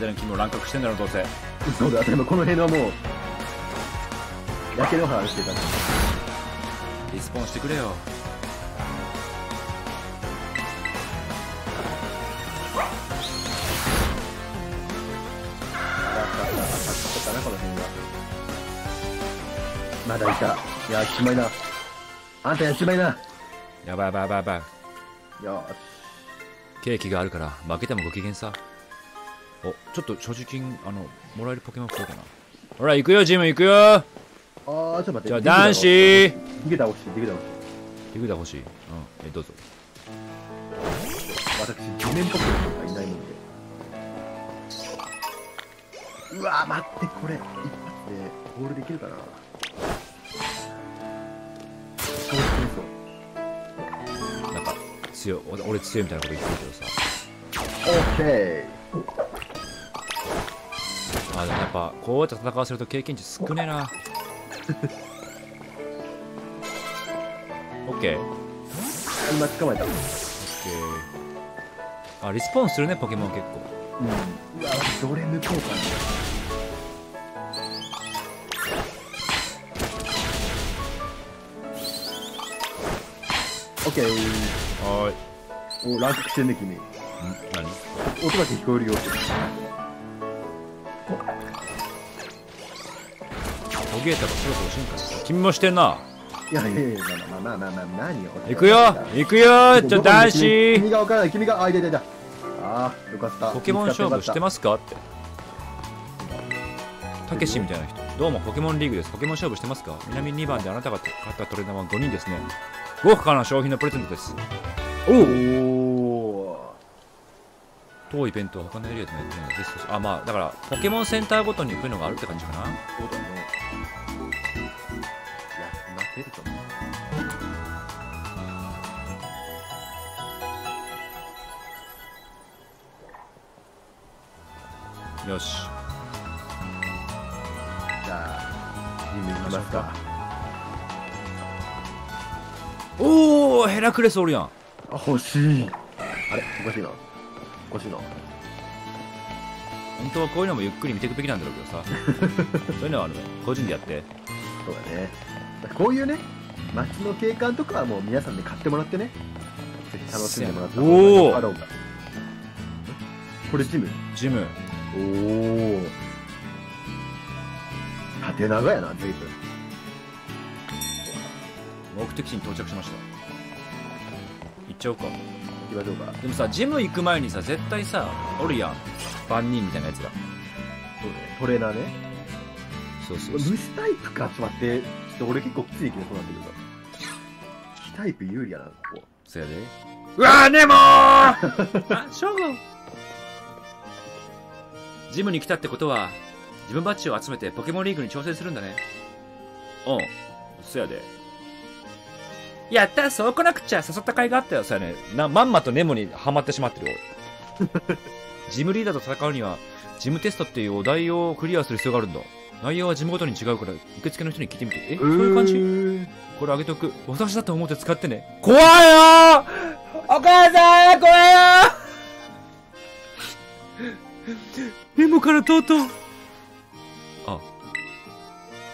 る間に君も乱獲してんだろどうせそうだ、でもこの辺はもう、焼け野原してたリスポーンしてくれよ。まだいた。やっちまいな。あんたやっちまいな。やばいやばいやばいやばいよケーキがあるから負けてもご機嫌さおちょっと所持金あのもらえるポケモン買おうかなほら行くよジム行くよ。あー、ちょっと待って。じゃあ男子逃げた欲しい、逃げた欲しい。行くだ欲しいうんえどうぞ私、地面ポケモンがいないもんで。うわー、待って、これ、一発でゴールできるかな。そうそうなんか強い俺俺強いみたいなこと言ってるけどさ。オッケあでもやっぱこうやって戦わせると経験値少ねえな [LAUGHS] オッケー。今捕まえた。うん。ケーあリスポーンするねポケモン結構うわ、どれ抜こうかな。[LAUGHS] オッケー。はーいお、ランクしてんね、君。ん？何？音だけ聞こえるよ。トゲータがそろそろ進化する君もしてんないやいやいや、まあまあまあまあ、何よ。行くよ行くよちょ男子君が分からない、君が、あ、いたいたいた。ああ、よかった。ポケモン勝負してますかってたけしみたいな人どうもポケモンリーグですポケモン勝負してますか南2番であなたが買ったトレーナーは5人ですね豪華な商品のプレゼントですおお当イベントは他のエリアでもやってるのでぜひあまあだからポケモンセンターごとにこういうのがあるって感じかな？ー。そうだね。いや、待てると思う。よしじゃあ、任務いきますか。おおヘラクレスおるやんあ、欲しい。あれおかしいな。おかしいな。本当はこういうのもゆっくり見ていくべきなんだろうけどさ [LAUGHS] そういうのはあるね個人でやってそうだね。こういうね、街の景観とかはもう皆さんで買ってもらってね。ぜひ楽しんでもらった方がおーあろうか。これジム？ジムおお。縦長やな、随分。目的地に到着しました行っちゃおうか行きましょうか。でもさジム行く前にさ絶対さおるやん万人みたいなやつがそうね。トレーナーね。そうそうそう虫タイプか、ちょっと待って。ちょっと俺結構きつい気がそうなんだけど。虫タイプ有利やな、ここ。そやでうわーネモーあショーゴジムに来たってことは自分バッジを集めてポケモンリーグに挑戦するんだねうんそやでやったそう来なくちゃ誘った甲斐があったよそやねなまんまとネモにはまってしまってる俺 [LAUGHS] ジムリーダーと戦うにはジムテストっていうお題をクリアする必要があるんだ内容はジムごとに違うから受付の人に聞いてみてえそういう感じ？じこれあげとく。私だと思って使ってね。怖いよーお母さん怖いよーメモからとうとう。あ、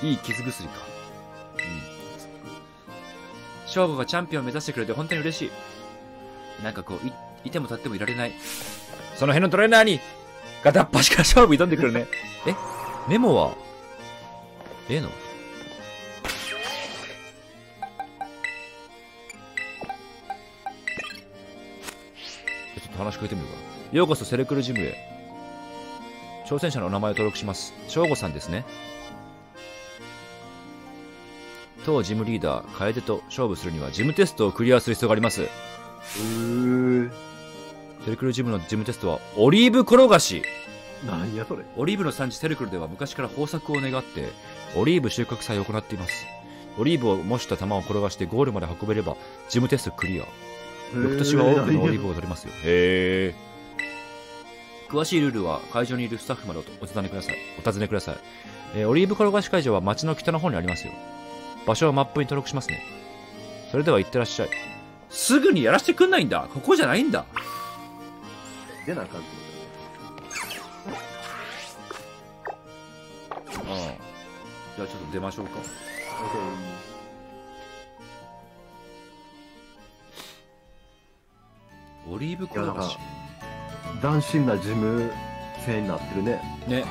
いい傷薬か。うん。翔吾がチャンピオンを目指してくれて本当に嬉しい。なんかこう、い、いても立ってもいられない。その辺のトレーナーに、片っ端から勝負挑んでくるね。[LAUGHS] え？メモは、ええの？ちょっと話しかけてみるか。ようこそセレクルジムへ。挑戦者のお名前を登録します。翔吾さんですね。当ジムリーダー、楓と勝負するにはジムテストをクリアする必要があります。うー。セレクルジムのジムテストは、オリーブ転がし。なんやそれ。オリーブの産地セレクルでは昔から豊作を願って、オリーブ収穫祭を行っています。オリーブを模した玉を転がしてゴールまで運べれば、ジムテストクリア。翌年は多くのオリーブを取れますよ。へえ。詳しいルールは会場にいるスタッフまでおお尋ねください。お尋ねください。えーオリーブ転がし会場は街の北の方にありますよ。場所はマップに登録しますね。それでは行ってらっしゃい。すぐにやらせてくんないんだ。ここじゃないんだ。出なあかんってこうんじゃあちょっと出ましょうか。オリーブ転がし斬新なジム戦になってるね。ね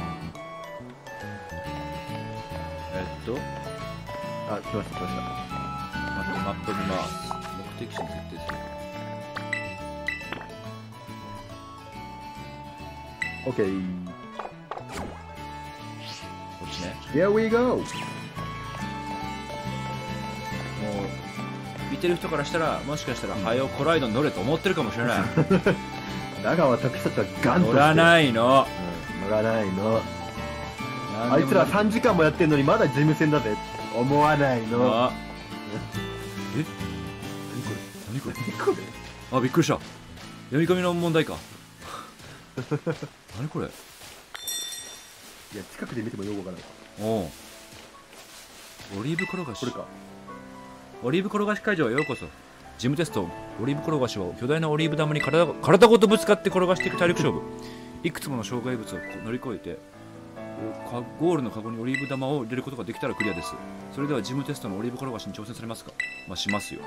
えっとあ、来ました来ました。待ってマップ見ます目的地に設定する OK。こっちね Here we go! もう見てる人からしたらもしかしたら「はよコライドに乗れ」と思ってるかもしれないだが私たちはガンと乗らないのうん乗らないの。あいつら3時間もやってんのにまだジム戦だぜ。思わないの。あ。え？何これ？何これ？あびっくりした。読み込みの問題か。[LAUGHS] 何これ？いや、近くで見てもよくわからない。おう。オリーブ転がしこれか。オリーブ転がし会場へようこそ。ジムテストオリーブ転がしは巨大なオリーブ玉に体が体ごとぶつかって転がしていく体力勝負。いくつもの障害物を乗り越えてかゴールのカゴにオリーブ玉を入れることができたらクリアです。それではジムテストのオリーブ転がしに挑戦されますか？まあしますよ。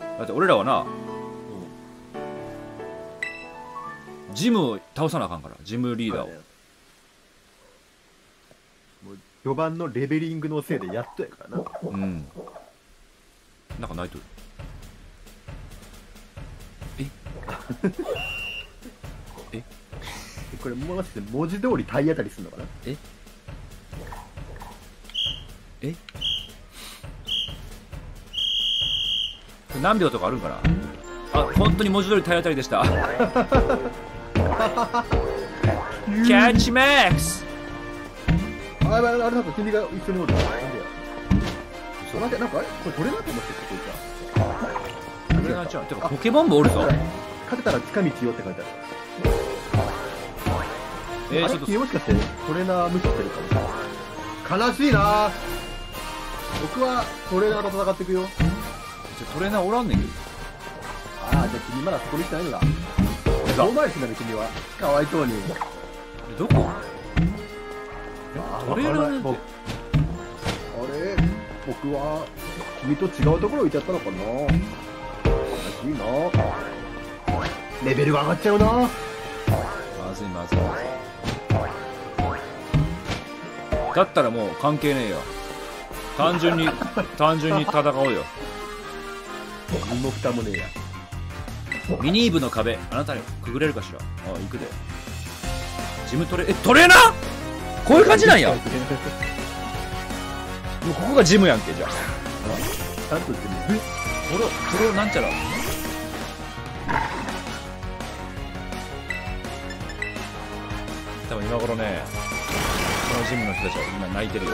だって俺らはなジムを倒さなあかんからジムリーダーを。もう序盤のレベリングのせいでやっとやからな。うん。なんか泣いとるこれもし文字通り体当たりするのかな？え？え？何秒とかあるんかな？あ本当に文字通り体当たりでした。キャッチマックスあ、あれ、あれなんか君が一緒におる。なんでや？そうなんか、なんかあれ？これ取れなくもしてこいつこれなんちゃう。てかポケモンもおるぞ。勝てたら近道よって書いてある。えー、ちょっと。もしかしてトレーナー無視してる？かもしれない。悲しいな僕はトレーナーと戦っていくよ。ちょトレーナーおらんねんけどああ、じゃあ君まだそこに来てないのだ。遠回しなの君は。かわいそうに。えどこあトレーナーなんて僕あれ僕は君と違うところ行っちゃったのかな？悲しいな。レベルが上がっちゃうな。まずいまずいまずいだったらもう関係ねえよ。単純に単純に戦おうよ。身も蓋もねえや。ミニーブの壁あなたにくぐれるかしら？あ行くで。ジムトレえトレーナー？こういう感じなんや。もうここがジムやんけじゃあ。ちゃんとしてえ？これこれをなんちゃら？多分今頃ねジムの人たちは今泣いてるよ。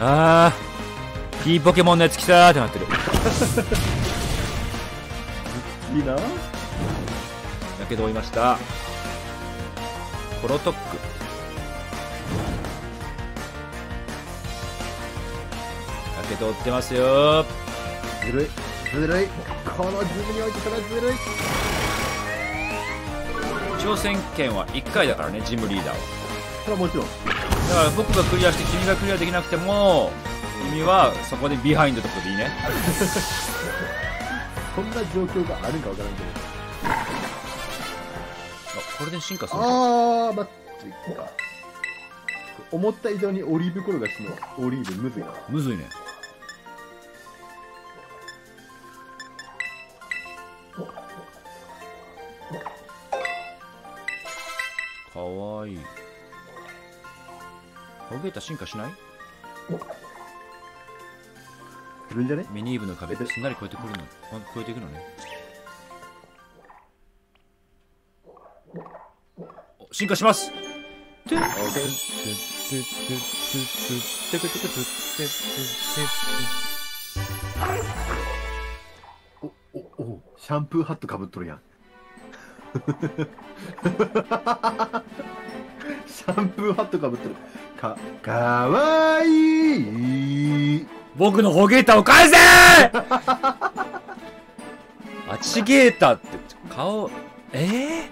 あー。いいポケモンのやつ来たーってなってる。[LAUGHS] いいな。やけど負いました。プロトック。やけど負ってますよ。ずるい。ずるい。この自分においてそれはずるい。挑戦権は1回だからねジムリーダーはそれはもちろん。だから僕がクリアして君がクリアできなくても君はそこでビハインドってことでいいね [LAUGHS] こんな状況があるんかわからんけど。あこれで進化するの？あー、待ってか。思った以上にオリーブ転がしのオリーブむずいな。むずいねかわいいホゲータ進化しない？するんじゃね？ミニーブの壁すんなり越えてくるの越えていくのねお進化しますてお、お、お、シャンプーハットかぶっとるやん。シャンプーハットかぶっとる。か、かわいい。僕のホゲータを返せ！あチゲータって顔え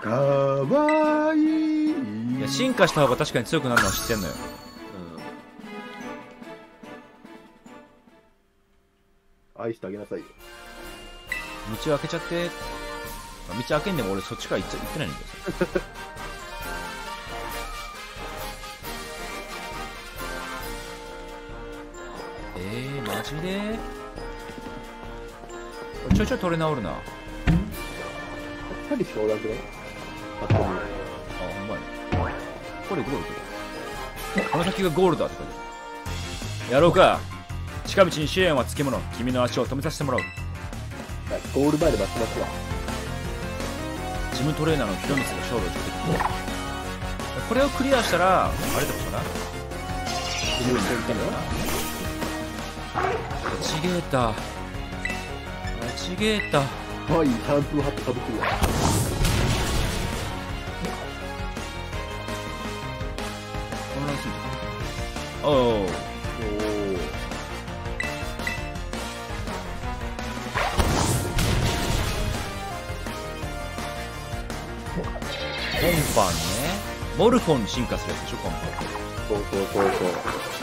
かわいい。えいや進化した方が確かに強くなるのは知ってんのよ。うん。愛してあげなさいよ。道開けちゃって。道開けんでも俺そっちから行っちゃ行ってないんだよジでちょいちょい取れ直るなあ2人しかおらんくないパッと見ほんまにこれゴールドこの先がゴールドだってことやろうか近道に試練はつきもの君の足を止めさせてもらうゴール前で待ってますわジムトレーナーの広光が勝利をしてくるこれをクリアしたらあれってことかなちげえた。ちげえた。はいシャンプーハットかぶってるわ。おおおコンパンね。モルフォンに進化するやつでしょコンパンそうそうそうそう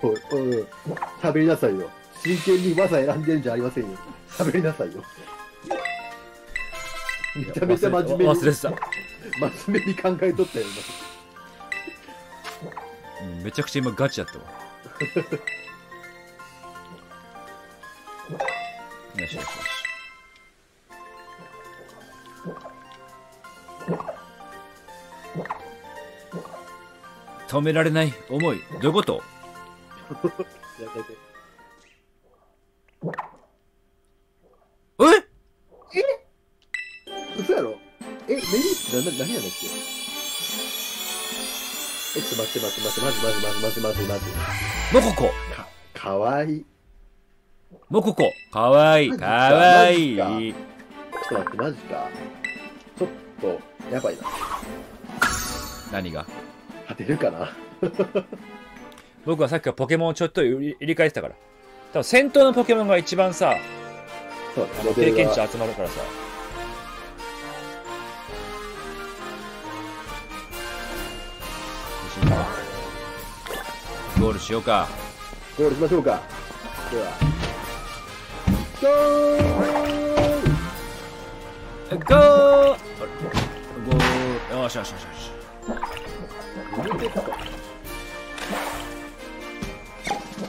おいおいおい。喋りなさいよ。真剣に技選んでるんじゃありませんよ。喋りなさいよ。めちゃめちゃ真面目に忘れてた。真面目に考えとったようんめちゃくちゃ今ガチやったわ [LAUGHS] 止められない思い。どういうこと？今やめてえ？嘘やろ？え、メリットな、な、何やだっけえ、ちょっと待って待って待って、マジマジマジマジマジマジ。モココ。か、かわいい。モココ。かわいい。かわいいマジちょっと待って、マジか。ちょっと、やばいな。何が？勝てるかな。僕はさっきからポケモンをちょっと入り入れ替えてたから。多分戦闘のポケモンが一番さそうあの経験値集まるからさ。ゴールしようか。ゴールしましょうか。では。ゴー。ルゴー。ゴー。よしよしよしよし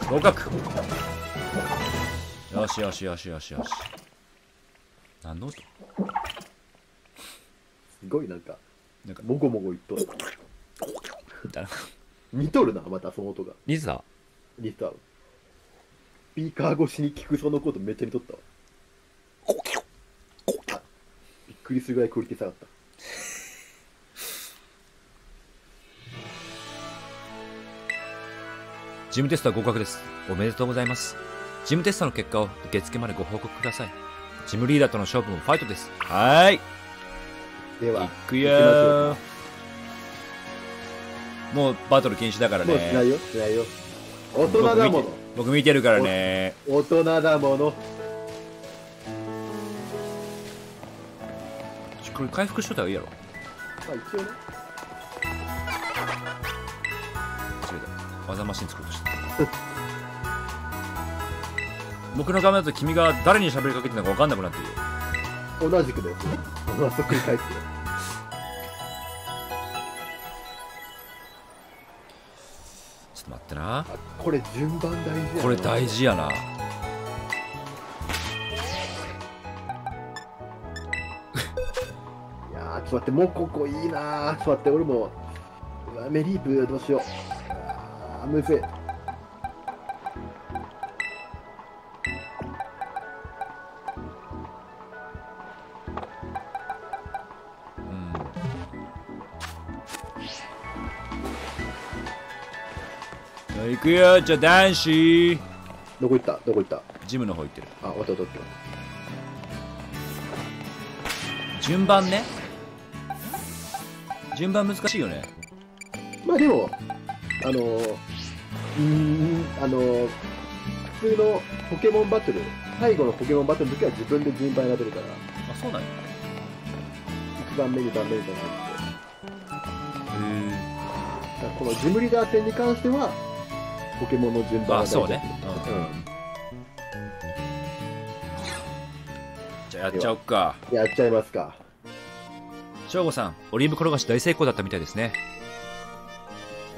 合格よしよしよしよしよし何の音？すごいなんか、なんかもごもごいっとる。だな似とるな、またその音が。リザ？似たわ。スピーカー越しに聞くそのことめっちゃ似とったわ。びっくりするぐらいクオリティ下がった。ジムテストは合格です。おめでとうございます。ジムテストの結果を受付までご報告ください。ジムリーダーとの勝負もファイトです。はーい。では、いくよー。もうバトル禁止だからね。もうしないよ、しないよ。大人だもの。僕見てるからね。大人だもの。これ回復しといた方がいいやろ。まあ一応ね。えた。技マシン作ろうとした。僕の画面だと君が誰に喋りかけてるのか分かんなくなってるよ。同じくですね。同じくり返ってる。ちょっと待ってな。あ、これ順番大事やなこれ大。事やな。いやー、ちょっと待って、もうここいいなー。ちょっと待って、俺も、メリープどうしよう。あー、むずい。うん。行くよ、じゃあ男子。どこ行った？どこ行った？ジムの方行ってる。あ、おっとおっとおっと。順番ね順番難しいよねまあでも、あのー、うーん、あのー、普通のポケモンバトル、最後のポケモンバトルの時は自分で順番選べるから、あそうなんや。1番目、2番目みたいなのがあって、へだからこのジムリーダー戦に関しては、ポケモンの順番があそうね。うじゃあやっちゃおっか。ん。やっちゃいますか。省吾さんオリーブ転がし大成功だったみたいですね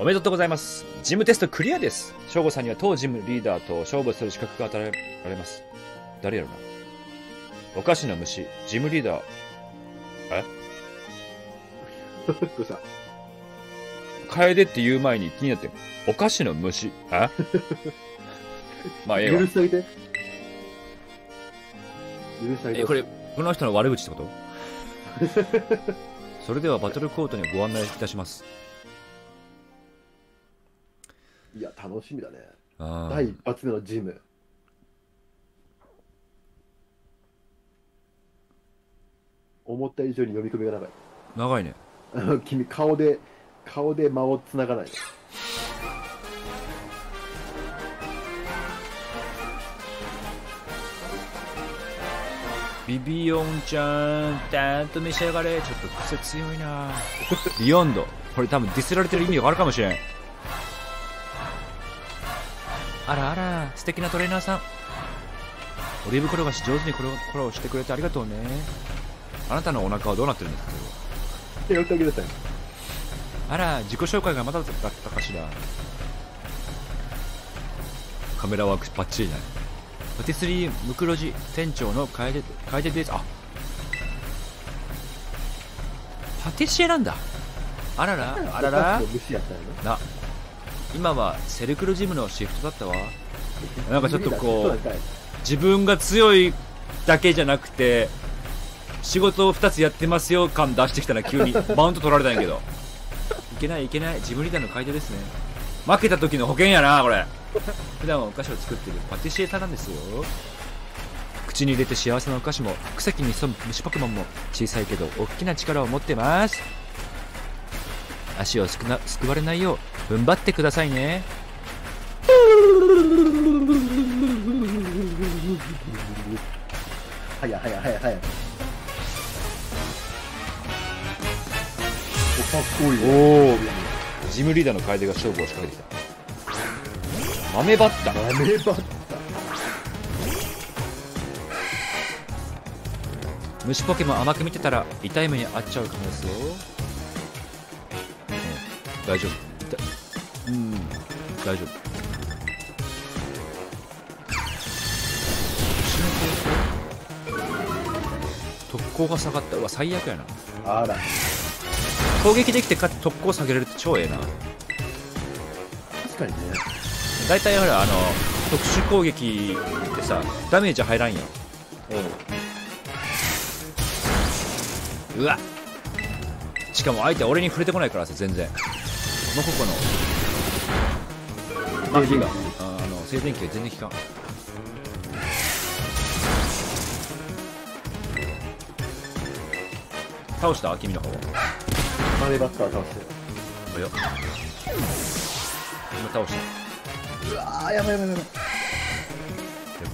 おめでとうございます。ジムテストクリアです。省吾さんには当ジムリーダーと勝負する資格が与えられます。誰やろな。お菓子の虫ジムリーダー。どうした？楓って言う前に気になってお菓子の虫？あ [LAUGHS] まあええわ。許してあげて。許してあげて。えこれこの人の悪口ってこと？[LAUGHS] それではバトルコートにご案内いたしますいや、楽しみだね。あー第一発目のジム。思った以上に読み込みが長い。長いねあの [LAUGHS] 君、顔で、顔で間をつながない。ビビヨンちゃんちゃんと召し上がれちょっと癖強いなビヨンドこれ多分ディスられてる意味があるかもしれんあらあら素敵なトレーナーさん。オリーブ転がし上手にコラコラをしてくれてありがとうね。あなたのお腹はどうなってるんですか？手をってあげなさい。あら自己紹介がまだだったかしら。カメラワークバッチリだねパティスリームクロジ店長の楓楓です。あ。パティシエなんだ。あらら。あらら。虫やったよね。な今はセルクルジムのシフトだったわ。なんかちょっとこう自分が強いだけじゃなくて仕事を2つやってますよ感出してきたら急に [LAUGHS] マウント取られたんやけど。いけないいけない。自分リーダーの買い手ですね。負けた時の保険やなこれ。普段はお菓子を作ってる。パティシエさんなんですよ。口に入れて幸せなお菓子も草木に潜む虫ポケモンも小さいけど大きな力を持ってます足をすくなすくわれないよう踏ん張ってくださいねはやはやはやはや。おかっこいい。おおジムリーダーの楓が勝負を仕掛けてきた豆バッタ豆バッタ。虫ポケモン甘く見てたら痛い目に遭っちゃうかもですよ、うん、大丈夫。うん。大丈夫。特攻が下がった。うわ最悪やな。あら。攻撃できてか特攻下げれるって超ええな。確かにね。大体ほらあの特殊攻撃ってさダメージ入らんやん。うわ。しかも相手は俺に触れてこないからさ全然モココの麻痺がああの静電気が全然効かん。倒した？君の方は？豆バッター倒してる。今倒した。うわー、やばいやばいやばい。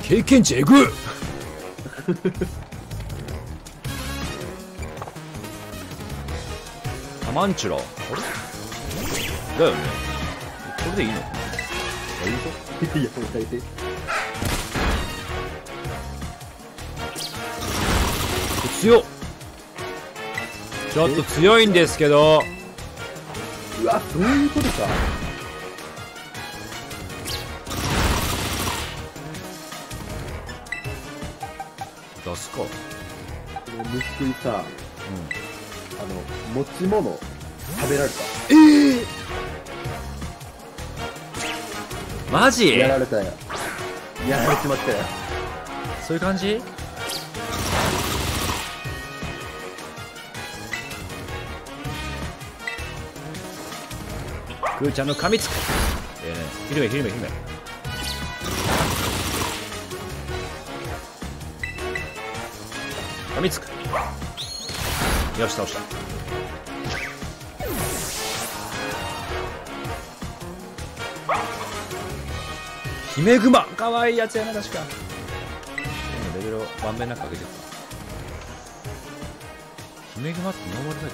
経験値えぐ [LAUGHS] マンチュラあれだよね。これでいいの？あいいぞ。いや、これ大抵。強っ。ちょっと強いんですけど。うわ、そういうことか。出すか。うこの虫食いさ、ん。あの、持ち物、食べられた。ええマジ？やられたよ。や。られちまったよ。そういう感じ？くーちゃんの噛みつく。ええねひめひめひめ。噛みつく。よし倒した姫熊。かわいいやつやな確か。レベルを盤面なく上げてる。姫熊ってノーマルタイ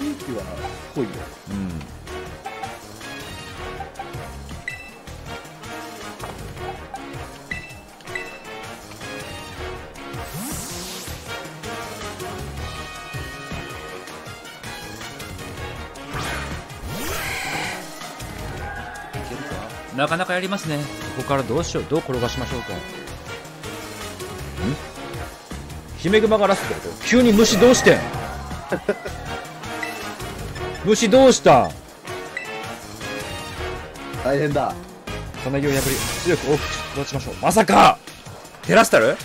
雰囲気は濃いよ。プうんなかなかやりますね。ここからどうしようどう転がしましょうか。ん？姫熊がラストってこと急に虫どうしてん？[LAUGHS] 虫どうした？大変だ。さなぎを破り強く大きく育ちましょう？まさか！テラスタル？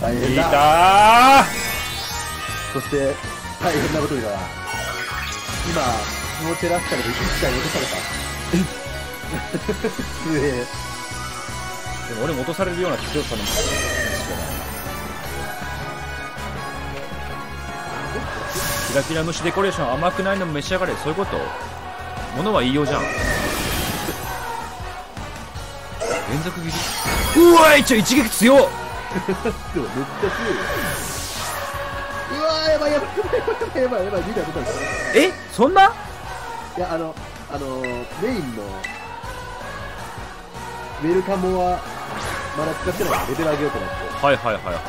大変いだ。たそして、大変なことには、今、このテラスからで1台落とされた。すげえ。でも俺も落とされるような強さの話じゃないキラキラ虫デコレーション甘くないのも召し上がれそういうこと物は言いようじゃん連続切りうわいちょ一撃強っでもめっちゃ強いよ。うわーやばいやばいやばいやばいやばいやばい、リーダーどこにえそんないや、あの、あの、メインの、ウェルカモは、まだ使ってない。レベル上げようと思って。はいはいはいはい。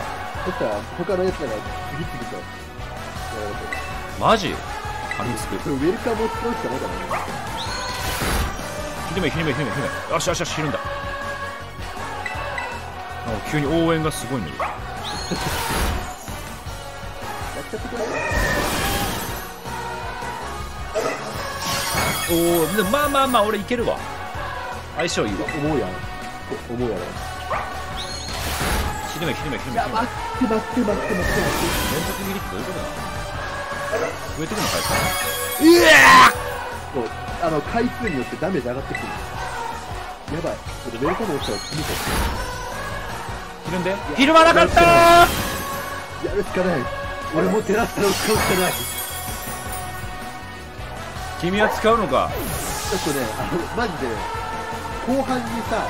そしたら、他のやつらが次々と、やられてマジ？噛みつくこれウェルカモ使うしかないからね。ひるめひるめひるめひるめよしよしよしひるんだ。なんか急に応援がすごいねやっちゃってくれ。おおまあまあまあ俺いけるわ相性いいわ思うやん。思うやろ。ひるめひるめひるいや、めひるめ待って待って待って待って待って。連続切りってどういうことなの増えてくのかいそう、あの、回数によってダメージ上がってくる。やばい。これウェルカモ落ちたら次こひるんでひるまなかったーやるしかない。俺もテラスタを使うしかない。君は使うのかちょっとね、あの、マジで、後半にさ、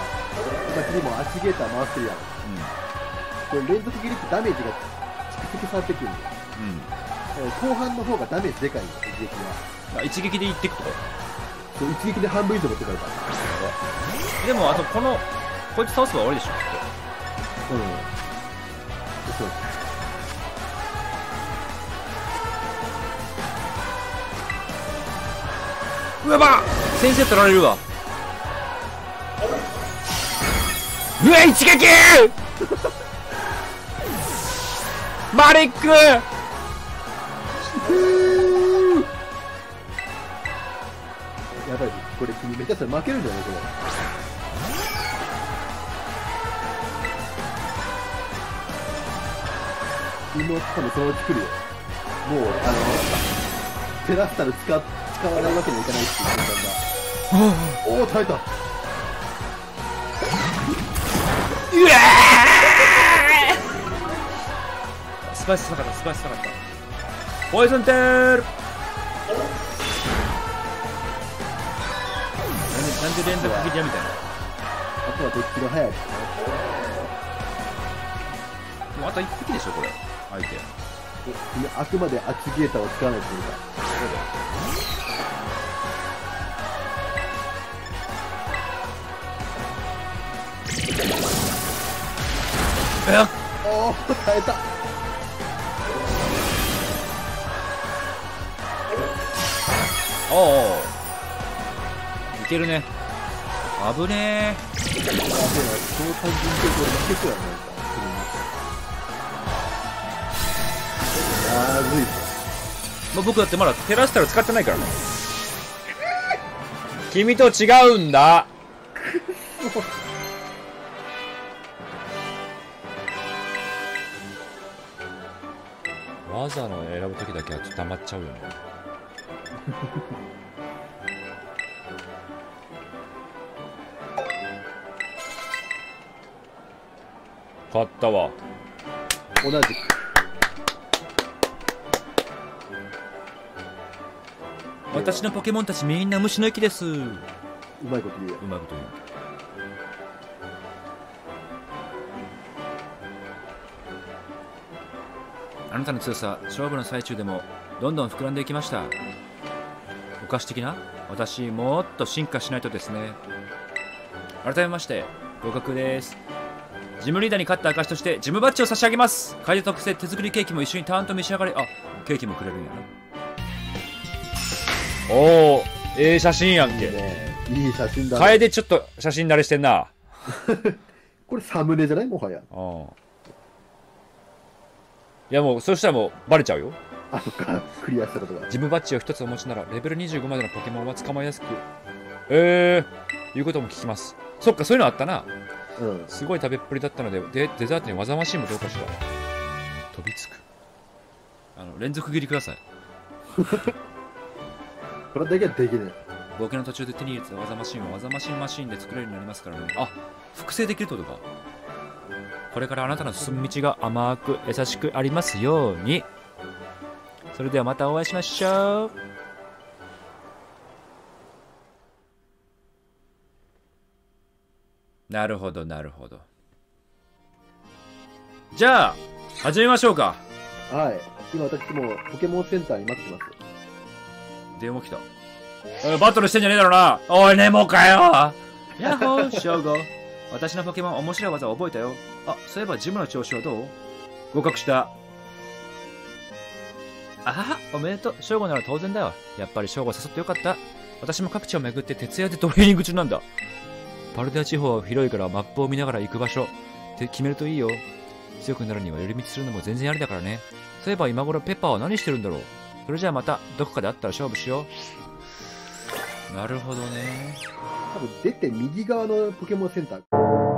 今次もアチゲーター回してるやん。これ連続切りってダメージが蓄積されてくるんだよ。うん後半の方がダメージでかいよ、一撃は。あ一撃でいってくとそう一撃で半分以上持ってかれた。でもあとこのこいつ倒せば終わりでしょうん。そう。とうわば先生取られるわうわ一撃マリックやばい、これ君めっちゃ負けるんじゃない？これ。妹多分そのうち来るよ。もう、あの、テラスタル使使わないわけにはいかないっていう判断だ。おお、耐えた。うわスパイスなかったスパイスなかった。ポイズンテール。なんで連続切りやみたいな。あとはどっちが早い？かもうあと1匹でしょこれ。相手。あくまでアチゲーターを使わないといけないか。え？おお、耐えた。おおいけるね危ねあ、そうだ、その単純にこれ負けそうやないか。まずいぞ。え、まあ、僕だってまだテラスタル使ってないからね君と違うんだ技の選ぶ時だけはちょっと溜まっちゃうよね。買ったわ。同じく。私のポケモンたちみんな虫の息です。ううまいこと言うやまいこと言うあなたの強さ勝負の最中でもどんどん膨らんでいきました。お菓子的な？私もっと進化しないとですね。改めまして合格です。ジムリーダーに勝った証としてジムバッジを差し上げます。楓特製手作りケーキも一緒にターンと召し上がれ。あケーキもくれるんやな。おおええ写真やんいいね。いい写真だね。楓ちょっと写真慣れしてんな。[LAUGHS] これサムネじゃない？もはや。うんいやもうそしたらもうバレちゃうよ。あ、そっか。クリアしたことが。ジムバッジを一つお持ちならレベル25までのポケモンは捕まえやすく。えー、いうことも聞きます。そっかそういうのあったな。うん。すごい食べっぷりだったのででデザートに技マシンもどうかしら。飛びつく。あの連続切りください。[LAUGHS] これだけはできね冒険の途中で手に入れてた技マシンは技マシンマシンで作れるようになりますからね。あ複製できるってことかこれからあなたの進む道が甘く優しくありますようにそれではまたお会いしましょうなるほどなるほどじゃあ始めましょうかえ。はい。今私もポケモンセンターに待ってます。電話来た。バトルしてんじゃねえだろな。おい、ネモかよヤッホー、ショーゴ。私のポケモン面白い技を覚えたよ。あ、そういえばジムの調子はどう？合格した。あはは、おめでとう。ショーゴなら当然だよ。やっぱりショーゴ誘ってよかった。私も各地を巡って徹夜でトレーニング中なんだ。パルデア地方は広いからマップを見ながら行く場所って決めるといいよ。強くなるには寄り道するのも全然ありだからね。そういえば今頃ペッパーは何してるんだろう？それじゃあまたどこかで会ったら勝負しようなるほどね多分出て右側のポケモンセンター。